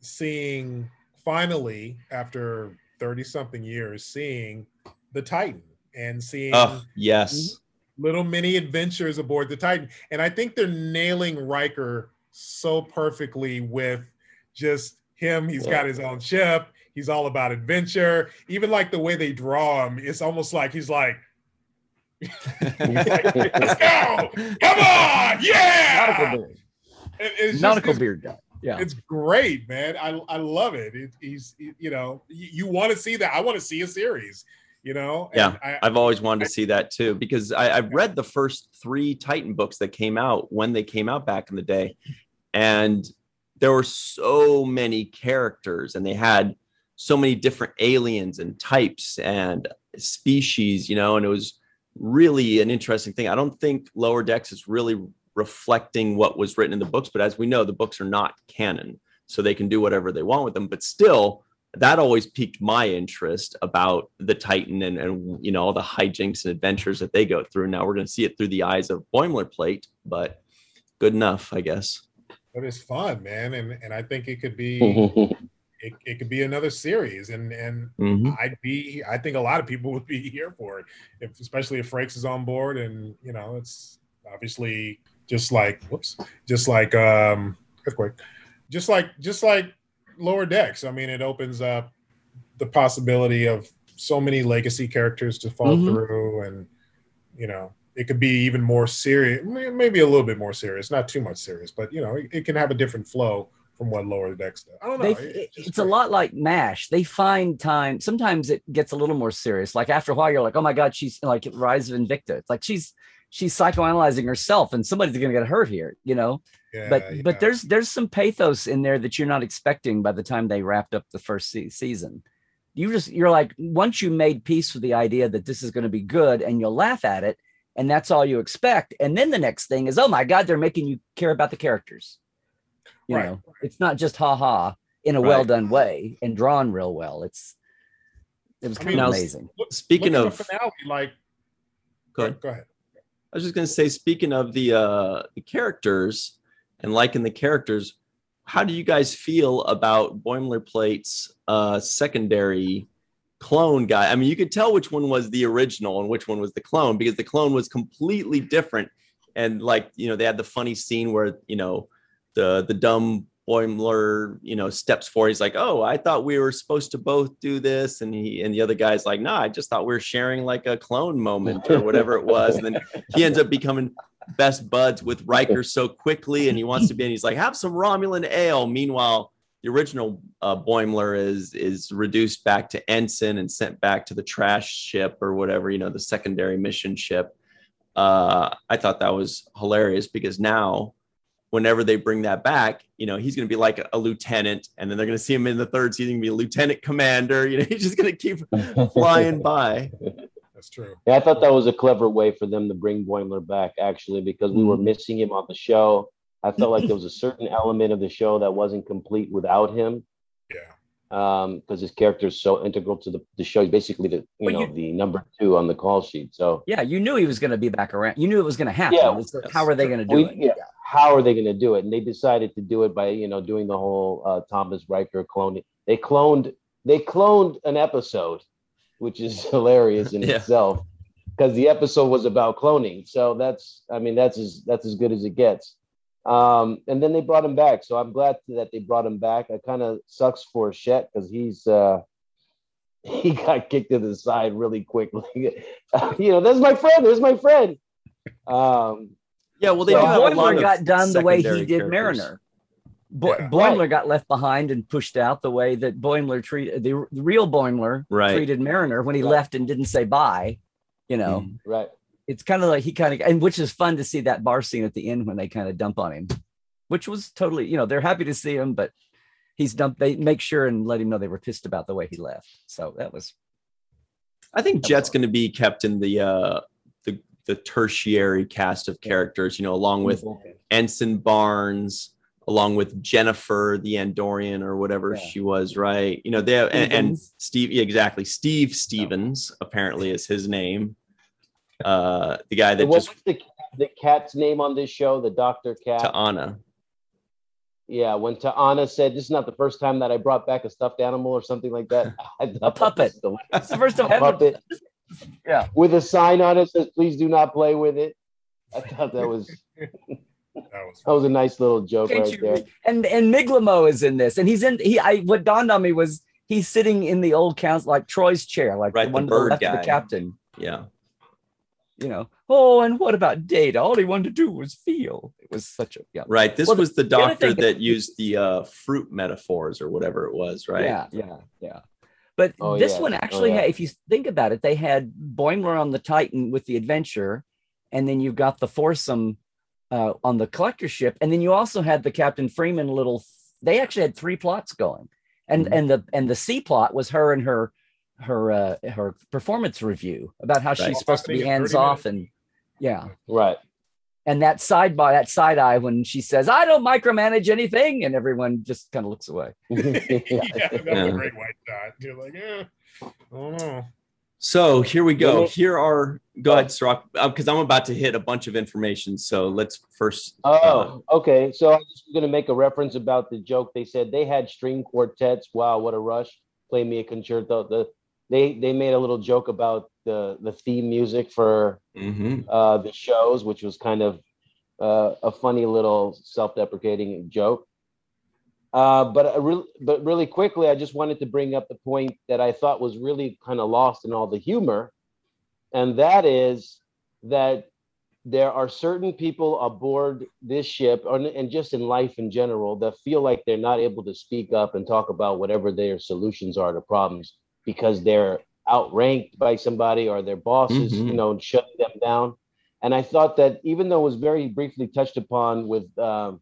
seeing finally after 30 something years seeing the Titan and seeing Oh, yes. Mhm. Little mini adventures aboard the Titan. And I think they're nailing Riker so perfectly with just him. He's got his own ship. He's all about adventure. Even like the way they draw him, it's almost like he's like, let's go. Come on. Nautical Yeah. beard, It- it's nautical it's- beard guy. Yeah, it's great, man. I, I love it. it he's, you know, you, you want to see that. I want to see a series, you know? Yeah, I, I've always wanted to see that too because I, I've read the first three Titan books that came out when they came out back in the day, and there were so many characters, and they had so many different aliens and types and species, you know, and it was really an interesting thing. I don't think Lower Decks is really reflecting what was written in the books, but as we know, the books are not canon, so they can do whatever they want with them. But still, that always piqued my interest about the Titan and, and you know all the hijinks and adventures that they go through. Now we're going to see it through the eyes of Boimler Plate, but good enough, I guess. but it's fun, man. And, and I think it could be, Mm-hmm. it, it could be another series and, and Mhm. I'd be, I think a lot of people would be here for it, if, especially if Frakes is on board. And, you know, it's obviously just like, whoops, just like, um, earthquake, just like, just like lower decks. I mean, it opens up the possibility of so many legacy characters to fall Mhm. through. And, you know, it could be even more serious, maybe a little bit more serious, not too much serious, but, you know, it, it can have a different flow from what lower decks does. I don't know. They, It- it- it's a lot like MASH. They find time. Sometimes it gets a little more serious. Like after a while, you're like, oh my god, she's like Rise of Invicta. It's like she's she's psychoanalyzing herself, and somebody's gonna get hurt here, you know. Yeah, but yeah. but there's there's some pathos in there that you're not expecting by the time they wrapped up the first se- season. You just you're like once you made peace with the idea that this is going to be good, and you'll laugh at it, and that's all you expect. And then the next thing is, oh my god, they're making you care about the characters. You Right, know, it's not just ha ha in a Right. well done way and drawn real well. It's it was I kind mean, of amazing. Look- Speaking look of, finale, like, go ahead. go ahead. I was just going to say, speaking of the uh, the characters and liking the characters, how do you guys feel about Boimler Plate's uh, secondary clone guy? I mean, you could tell which one was the original and which one was the clone because the clone was completely different. And like, you know, they had the funny scene where you know the the dumb Boimler, you know, steps forward. He's like, "Oh, I thought we were supposed to both do this," and he and the other guy's like, "No, I just thought we were sharing like a clone moment or whatever it was." And then he ends up becoming best buds with Riker so quickly, and he wants to be. And he's like, "Have some Romulan ale." Meanwhile, the original uh, Boimler is is reduced back to ensign and sent back to the trash ship or whatever, you know, the secondary mission ship. Uh, I thought that was hilarious because now whenever they bring that back, you know, he's going to be like a, a lieutenant, and then they're going to see him in the third season, going to be a lieutenant commander. You know, he's just going to keep flying by. That's true. Yeah, I thought that was a clever way for them to bring Boimler back, actually, because we were Mhm. missing him on the show. I felt like there was a certain element of the show that wasn't complete without him, Yeah. um, because his character is so integral to the, the show. He's basically the you Well, know you- the number two on the call sheet. So Yeah, you knew he was going to be back around. You knew it was going to happen. Yeah. It's like, how are they going to do we, it? yeah, how are they going to do it? And they decided to do it by you know doing the whole uh, Thomas Riker cloning. They cloned they cloned an episode, which is hilarious in Yeah. itself. because the episode was about cloning. So that's, I mean, that's as that's as good as it gets. Um, and then they brought him back. So I'm glad that they brought him back. I kind of sucks for Jet because he's uh, he got kicked to the side really quickly. you know, there's my friend. There's my friend. Um, Yeah, well, they So do have a lot Boimler of got done the way he did characters. Mariner. Bo- Yeah. Boimler got left behind and pushed out the way that Boimler treated the, the real Boimler Right. treated Mariner when he Right. left and didn't say bye. You know, Mhm. right. it's kind of like he kind of, and which is fun to see that bar scene at the end when they kind of dump on him, which was totally, you know, they're happy to see him, but he's dumped. They make sure and let him know they were pissed about the way he left. So that was I think Jet's going to be kept in the uh, the the tertiary cast of characters. You know, along with Ensign Barnes, along with Jennifer the Andorian or whatever Yeah. she was, right? You know, they have, and, and Steve, yeah, exactly. Steve Stevens apparently is his name. Uh, the guy that what just was the, the cat's name on this show? The Doctor Cat. T'Ana. Yeah, when T'Ana said, "This is not the first time that I brought back a stuffed animal or something like that." I thought that puppet. the- that's the first time a ever. puppet. Yeah. with a sign on it says, "Please do not play with it." I thought that was That was that was a nice little joke Can't right you there. And and Migleemo is in this, and he's in. He I what dawned on me was he's sitting in the old council like Troi's chair, like Right, the the one to the bird left of guy. the captain. Yeah. You know. Oh, and what about Data? All he wanted to do was feel. It was such a yeah. Right. This Well, was the the doctor that used the uh, fruit metaphors or whatever it was, right? Yeah, yeah, yeah. But Oh, this yeah. one Oh, actually, yeah. had, if you think about it, they had Boimler on the Titan with the adventure, and then you've got the foursome uh, on the collector ship, and then you also had the Captain Freeman little. They actually had three plots going, and Mhm. and the and the C plot was her and her her uh, her performance review about how Right. she's supposed to be Happening in 30 hands off and yeah Right. And that side by that side eye when she says i don't micromanage anything and everyone just kind of looks away yeah, that was Yeah. a great white shot. You're like, eh, I don't know. So here we go. Really? Here are go ahead, Cirroc, because I'm about to hit a bunch of information. So let's first. uh, Oh, okay. So I'm just going to make a reference about the joke. They said they had string quartets. Wow, what a rush! Play me a concerto. The they they made a little joke about the the theme music for mhm. uh, the shows, which was kind of uh, a funny little self-deprecating joke. Uh, but I really, but really quickly, I just wanted to bring up the point that I thought was really kind of lost in all the humor, and that is that there are certain people aboard this ship, or, and just in life in general, that feel like they're not able to speak up and talk about whatever their solutions are to problems because they're outranked by somebody or their bosses, Mhm. you know, and shutting them down. And I thought that even though it was very briefly touched upon with um,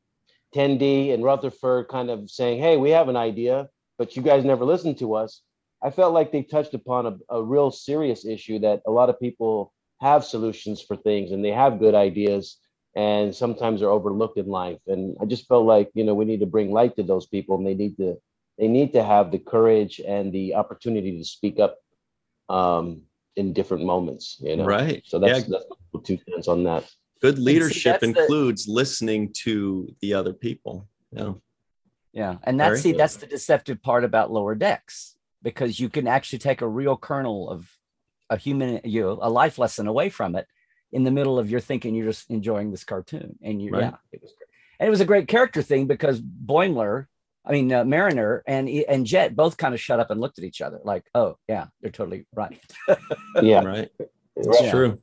Tendi and Rutherford kind of saying, hey, we have an idea, but you guys never listened to us. I felt like they touched upon a, a real serious issue that a lot of people have solutions for things and they have good ideas and sometimes are overlooked in life. And I just felt like, you know, we need to bring light to those people and they need to they need to have the courage and the opportunity to speak up um, in different moments, you know. Right. So that's, Yeah. that's my two cents on that. Good leadership that's the- includes listening to the other people. Yeah. Yeah, and Very that's see good. that's the deceptive part about lower decks because you can actually take a real kernel of a human you know, a life lesson away from it in the middle of your thinking you're just enjoying this cartoon and you Right. yeah it was great and it was a great character thing because Boimler I mean uh, Mariner and and Jet both kind of shut up and looked at each other like oh yeah they're totally right Yeah. Right. It's Right. true.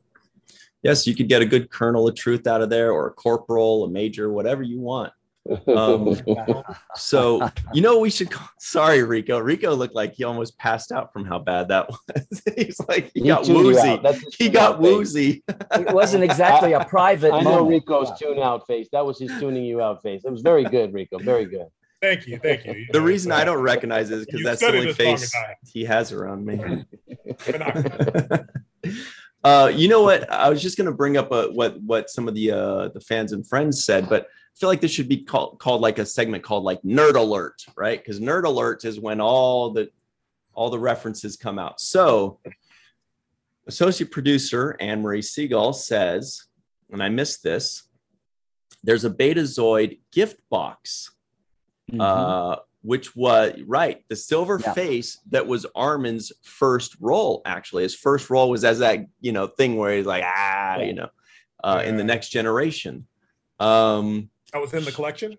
Yes, you could get a good kernel of truth out of there, or a corporal, a major, whatever you want. Um, So you know we should. Call, sorry, Rico. Rico looked like he almost passed out from how bad that was. He's like he, got woozy. out. That's his He got out face. woozy. it wasn't exactly a private I know moment. Rico's tune out face. That was his tuning you out face. It was very good, Rico. Very good. Thank you, thank you. You The know, reation so- I don't recognize it is because that's the only as long as face he has around me. Uh, you know what? I was just going to bring up uh what what some of the uh, the fans and friends said, but I feel like this should be called called like a segment called like Nerd Alert, right? Because Nerd Alert is when all the all the references come out. So, associate producer Ann Marie Segal says, and I missed this. There's a Betazoid gift box Mhm. uh, which was right the silver Yeah. face that was Armin's first role. Actually, his first role was as that you know thing where he's like ah, you know, uh, in the next generation. Um, I was in the collection.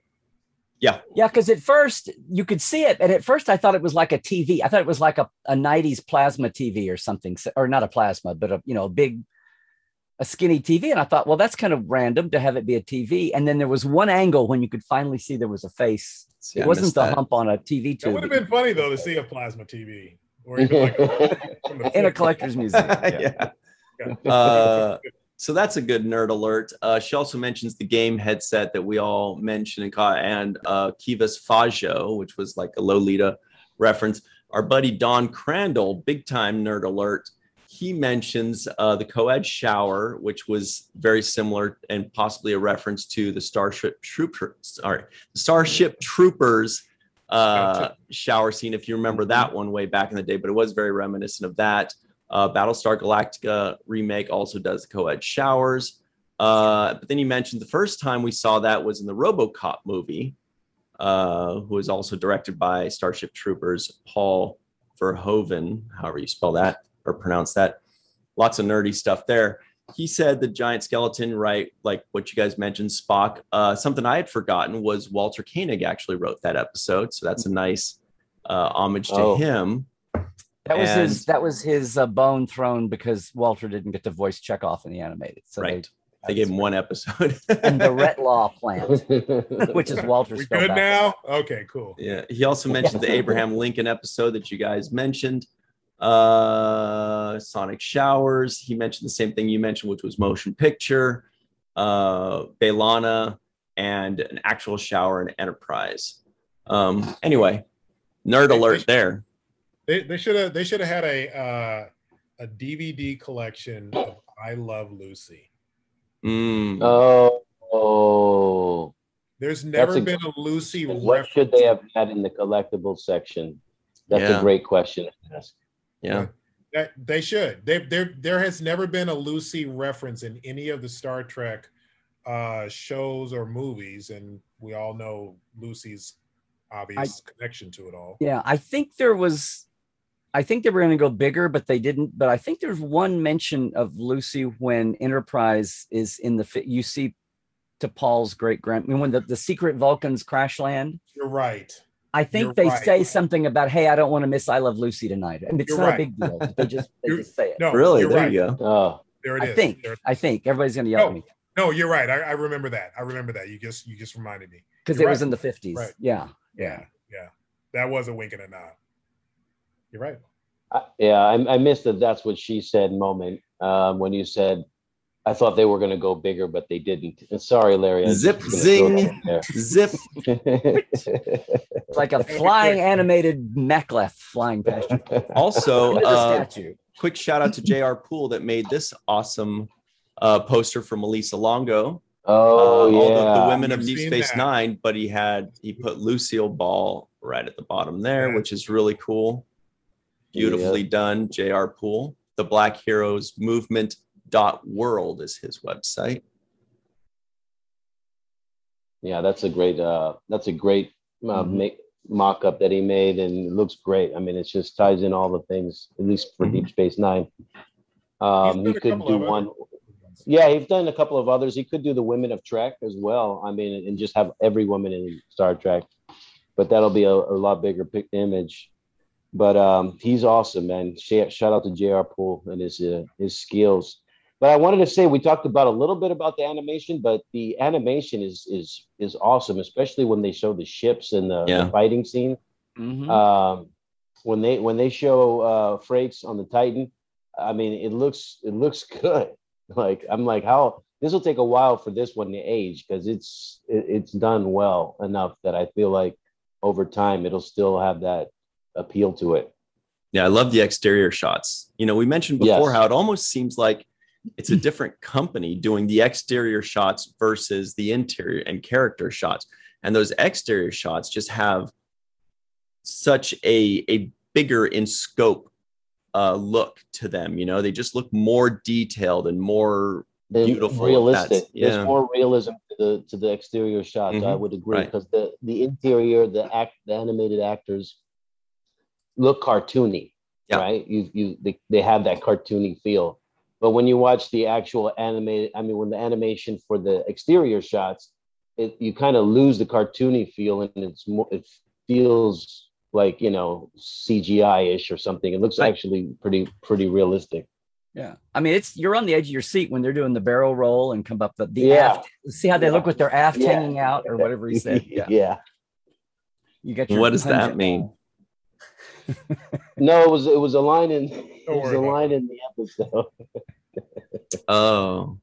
Yeah, Yeah, because at first you could see it, and at first I thought it was like a TV. I thought it was like a, a '90s plasma TV or something, or not a plasma, but a you know a big, a skinny TV. And I thought, well, that's kind of random to have it be a TV. And then there was one angle when you could finally see there was a face. see, I it wasn't the that. hump on a TV It would have been funny though to see a plasma TV or even like a, in a collector's museum. Yeah. yeah. Uh, so that's a good nerd alert. Uh, she also mentions the game headset that we all mentioned and caught, and uh, Kivas Fajo, which was like a Lolita reference. Our buddy Don Crandall, big time nerd alert. He mentions uh, the co-ed shower, which was very similar and possibly a reference to the Starship Troopers. Sorry, the Starship Troopers uh, shower scene, if you remember that one way back in the day. But it was very reminiscent of that. Uh, Battlestar Galactica remake also does the co-ed showers. Uh, but then you mentioned the first time we saw that was in the RoboCop movie, uh, who was also directed by Starship Troopers Paul Verhoeven, however you spell that or pronounce that. Lots of nerdy stuff there. He said the giant skeleton, right? Like what you guys mentioned, Spock. Uh, something I had forgotten was Walter Koenig actually wrote that episode, so that's a nice uh, homage to Oh. him. That was his. That was his uh, bone thrown because Walter didn't get to voice Chekov in the animated. So they- right. They gave him one episode. and the Retlaw plant, which is Walter's. We spelled good backwards. now? Okay, cool. Yeah, he also mentioned the Abraham Lincoln episode that you guys mentioned. Uh, Sonic Showers. He mentioned the same thing you mentioned, which was motion picture, uh, B'Elanna, and an actual shower in Enterprise. Um, anyway, nerd alert there. They they should have they should have had a uh, a DVD collection of I Love Lucy. Mm, oh, oh. There's never a- been a Lucy What should they have had in the collectible section? That's Yeah. a great question to ask. Yeah, That they should. They there there has never been a Lucy reference in any of the Star Trek uh shows or movies, and we all know Lucy's obvious connection to it all. Yeah, I think there was. I think they were going to go bigger, but they didn't. But I think there's one mention of Lucy when Enterprise is in the. fi- You see, T'Pol's great grand. I mean, when the, the secret Vulcans crash land. You're right. I think You're they right. say something about, "Hey, I don't want to miss I Love Lucy tonight," and it's You're not right. a big deal. They just they just say it. No, really. There right. you go. Oh, There it is. I think. There- I think everybody's going to yell at me no, you're right. I, I remember that. I remember that. You just you just reminded me. because You're it was in the fifties. Right. Yeah. Yeah, yeah. That was a wink and a nod. You're right. I, yeah, I, I missed the "that's what she said" moment um, when you said, "I thought they were going to go bigger, but they didn't." And sorry, Larry. Zip, zing. Zip. It's like a flying animated mek'leth flying past you. Also, Look at the uh, quick shout out to J.R. Poole that made this awesome uh, poster for Malissa Longo. oh uh, yeah, all the, the women of I've Deep Space that. Nine, but he had he put Lucille Ball right at the bottom there, Yeah. which is really cool. Beautifully done, J.R. Poole. The Black Heroes Movement dot world is his website. yeah. That's a great. Uh, that's a great uh, Mhm. make, mock-up that he made, and it looks great. I mean, it just ties in all the things, at least for Mhm. Deep Space Nine. Um, he could do one. Yeah, he's done a couple of others. He could do the Women of Trek as well. I mean, and just have every woman in Star Trek, but that'll be a, a lot bigger pic- image. But um, he's awesome, man. Shout out to J.R. Poole and his uh, his skills. But I wanted to say we talked about a little bit about the animation, but the animation is is is awesome, especially when they show the ships and the, the fighting scene Mhm. um, when they when they show uh, Frakes on the Titan, I mean it looks it looks good. Like I'm like how this will take a while for this one to age because it's it, it's done well enough that I feel like over time it'll still have that appeal to it. Yeah, I love the exterior shots. You know, we mentioned before Yes. how it almost seems like it's a different company doing the exterior shots versus the interior and character shots. And those exterior shots just have such a, a bigger in scope uh, look to them. You know, they just look more detailed and more They're Beautiful, realistic. yeah. There's more realism to the to the exterior shots. I Mhm, would agree right. because the the interior, the act, the animated actors look cartoony, Yeah. right? You you they, they have that cartoony feel. But when you watch the actual animated, I mean, when the animation for the exterior shots, it you kind of lose the cartoony feel, and it's more it feels like you know CGI ish or something. It looks Right. actually pretty pretty realistic. Yeah. I mean, it's you're on the edge of your seat when they're doing the barrel roll and come up the, the Yeah. aft. See how they Yeah. look with their aft Yeah. hanging out or whatever he said. Yeah. yeah. You got your What does that pungent- mean? No, it was it was a line in it was a line in the episode. Oh. All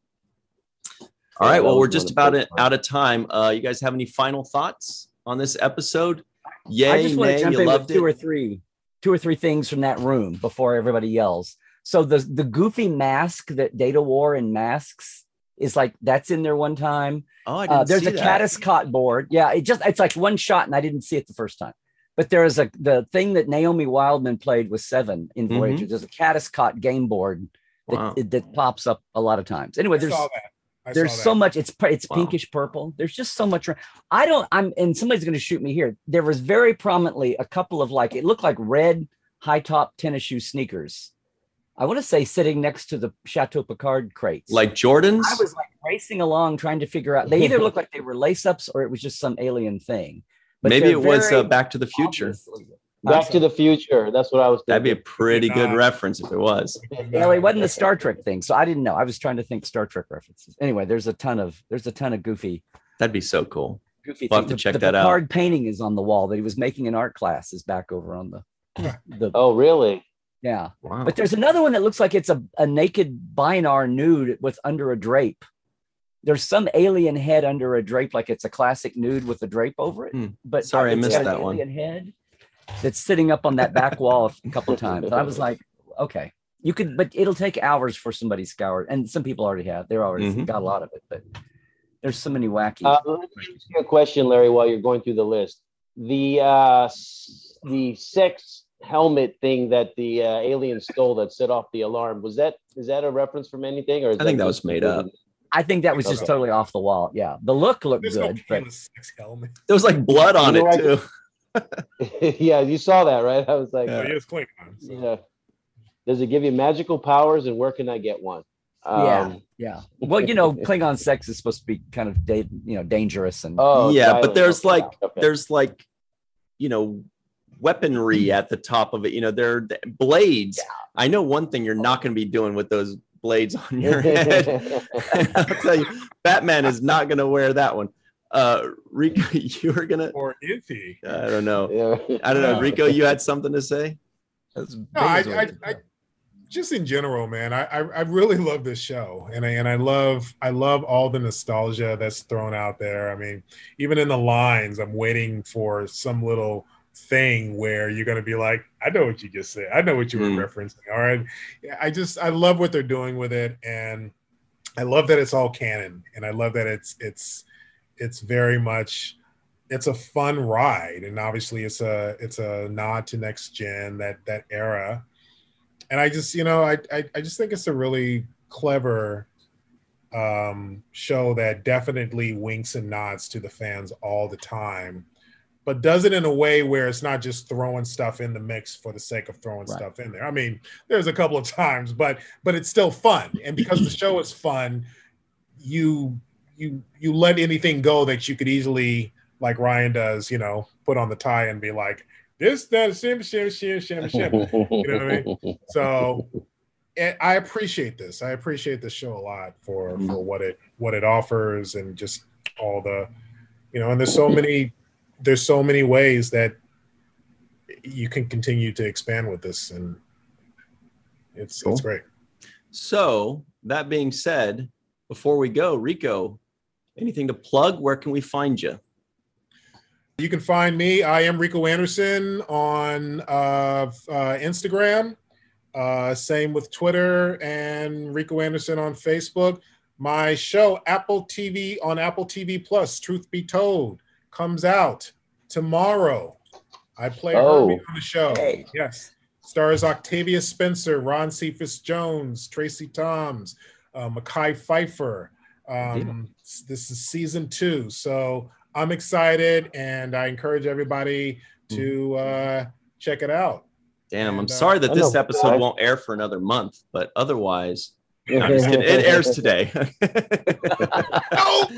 Yeah, right. that Well, we're just about it, out of time. Uh, you guys have any final thoughts on this episode? Yay, I just want nay, to jump you in with two it? or three, two or three things from that room before everybody yells. So the the goofy mask that Data wore in masks is like that's in there one time. Oh, I didn't Uh, there's see a that. Kadis-kot board. Yeah, it just it's like one shot, and I didn't see it the first time. But there is a the thing that Naomi Wildman played with Seven in Mhm. Voyager. There's a Kadis-kot game board that, Wow. that pops up a lot of times. Anyway, I there's saw that. I there's so much. It's it's Wow. pinkish purple. There's just so much. I don't. I'm and somebody's going to shoot me here. There was very prominently a couple of like it looked like red high top tennis shoe sneakers. I want to say sitting next to the Chateau Picard crates. Like Jordan's? I was like racing along trying to figure out. They either looked like they were lace ups or it was just some alien thing. But Maybe it was uh, Back to the Future. obviously- Back to the Future. That's what I was That'd be a pretty good not. reference if it was. Well, it wasn't the Star Trek thing, so I didn't know. I was trying to think Star Trek references. Anyway, there's a ton of there's a ton of goofy That'd be so cool. goofy We'll have things. to check the that out. Picard painting is on the wall that he was making in art class is back over on the the Oh, really? yeah. Wow. But there's another one that looks like it's a, a naked binar nude with under a drape. There's some alien head under a drape, like it's a classic nude with a drape over it. Hmm. But Sorry, I missed that one. Alien head that's sitting up on that back wall a couple of times. I was like, okay, you could, but it'll take hours for somebody to scour, and some people already have. They're already Mhm. got a lot of it, but there's so many wacky. Uh, let me ask you a question, Larry, while you're going through the list. The uh, the sex helmet thing that the uh, alien stole that set off the alarm was that is that a reference from anything or is I think that just was made up. I think that was just Okay. totally off the wall. Yeah, the look looked There's no good, but penis sex helmet. there was like blood on it too. yeah, you saw that, right? I was like, Yeah. Oh, yeah, it's Klingon. So. yeah. Does it give you magical powers, and where can I get one? yeah, Um, yeah. Well, you know, Klingon sex is supposed to be kind of da- you know dangerous and Oh, yeah, but there's Okay, like okay. there's like you know weaponry at the top of it. You know, there are th- blades. I know one thing you're not going to be doing with those blades on your head. I'll tell you, Batman is not going to wear that one. Uh, Rico, you were gonna. Or is he? I don't know. Yeah. I don't know. Rico, you had something to say? As big No, I, I. I, just in general, man, I, I, I really love this show, and I, and I love, I love all the nostalgia that's thrown out there. I mean, even in the lines, I'm waiting for some little thing where you're going to be like, I know what you just said. I know what you Mm. were referencing. All right, I just, I love what they're doing with it, and I love that it's all canon, and I love that it's, it's, it's very much it's a fun ride and obviously it's a it's a nod to next gen that that era and i just you know i i, I just think it's a really clever um show that definitely winks and nods to the fans all the time but does it in a way where it's not just throwing stuff in the mix for the sake of throwing Right. stuff in there i mean there's a couple of times but but it's still fun and because the show is fun you you you let anything go that you could easily like Ryan does, you know, put on the tie and be like, this, that, shim, shim, shim, shim, shim. you know what I mean? So and I appreciate this. I appreciate this show a lot for for mm-hmm. what it what it offers and just all the, you know, and there's so many there's so many ways that you can continue to expand with this and it's Cool. it's great. So that being said, before we go, Rico, anything to plug? Where can we find you? You can find me. I am Rico Anderson on uh, uh, Instagram. Uh, same with Twitter and Rico Anderson on Facebook. My show, Apple TV on Apple TV Plus, Truth Be Told, comes out tomorrow. I play Oh. Herbie on the show. Hey. Yes. Stars Octavia Spencer, Ron Cephas Jones, Tracie Thoms, uh, Mekhi Phifer, Um, this is season two, so I'm excited, and I encourage everybody to uh, check it out. Damn, I'm And, uh, sorry that this episode won't air for another month, but otherwise, no, I'm just it airs today. No,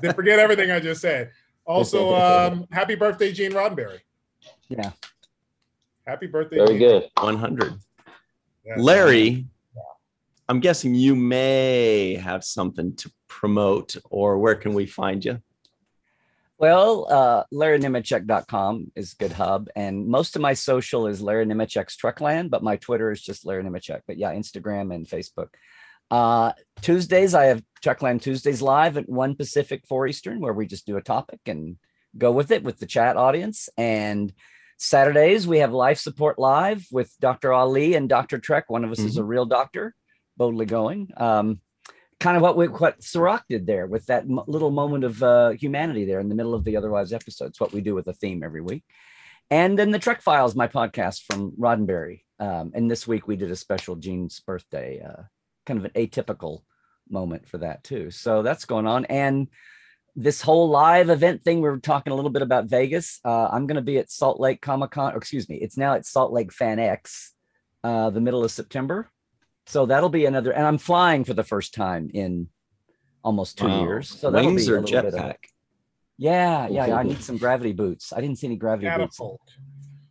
then forget everything I just said. Also, um, happy birthday, Gene Roddenberry. Yeah. Happy birthday. Very Gene. good. 100. Yes. Larry, I'm guessing you may have something to promote, or where can we find you? Well, uh, LarryNemecek.com is a good hub. And most of my social is Larry Nemecek's Trekland, but my Twitter is just Larry Nemecek. But yeah, Instagram and Facebook. Uh, Tuesdays, I have Trekland Tuesdays live at 1 Pacific, 4 Eastern, where we just do a topic and go with it with the chat audience. And Saturdays, we have Life Support Live with Dr. Ali and Dr. Trek. One of us is a real doctor, boldly going. Um, kind of what we, what Cirroc did there with that m- little moment of uh, humanity there in the middle of the otherwise episodes. What we do with a theme every week, and then the Trek Files, my podcast from Roddenberry. Um, and this week we did a special Gene's birthday, uh, kind of an atypical moment for that too. So that's going on, and this whole live event thing we are talking a little bit about Vegas. Uh, I'm going to be at Salt Lake Comic Con, excuse me, it's now at Salt Lake Fan X, uh, the middle of September. So that'll be another, and I'm flying for the first time in almost two Wow. years. So that'll Wings be a or little bit of- jetpack? Yeah, yeah, yeah, I need some gravity boots. I didn't see any gravity boots. Catapult.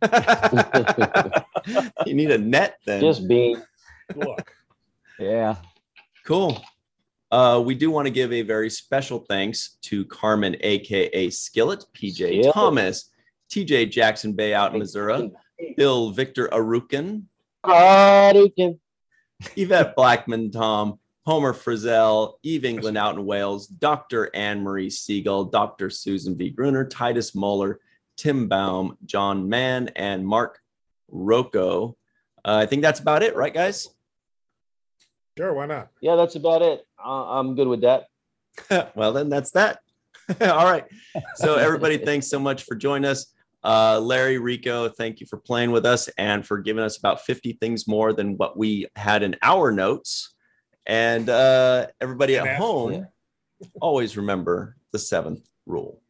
you need a net then. Just be Look. Yeah, Cool. Uh, we do want to give a very special thanks to Carmen, aka Skillet, PJ Skillet. Thomas, TJ Jackson Bey out in Missouri, Bill Victor Arucan, Hadouken. Yvette Blackmon Tom, Homer Frizzell, Eve England out in Wales, Dr. Ann Marie Segal, Dr. Susan V. Gruner, Titus Mohler, Tim Baum, John Mann, and Mark Roco. Uh, I think that's about it, right, guys? Sure, why not? Yeah, that's about it. Uh, I'm good with that. well, then that's that. All right. So, everybody, thanks so much for joining us. Uh, Larry, Rico, thank you for playing with us and for giving us about 50 things more than what we had in our notes. And uh, everybody at home, always remember the seventh rule.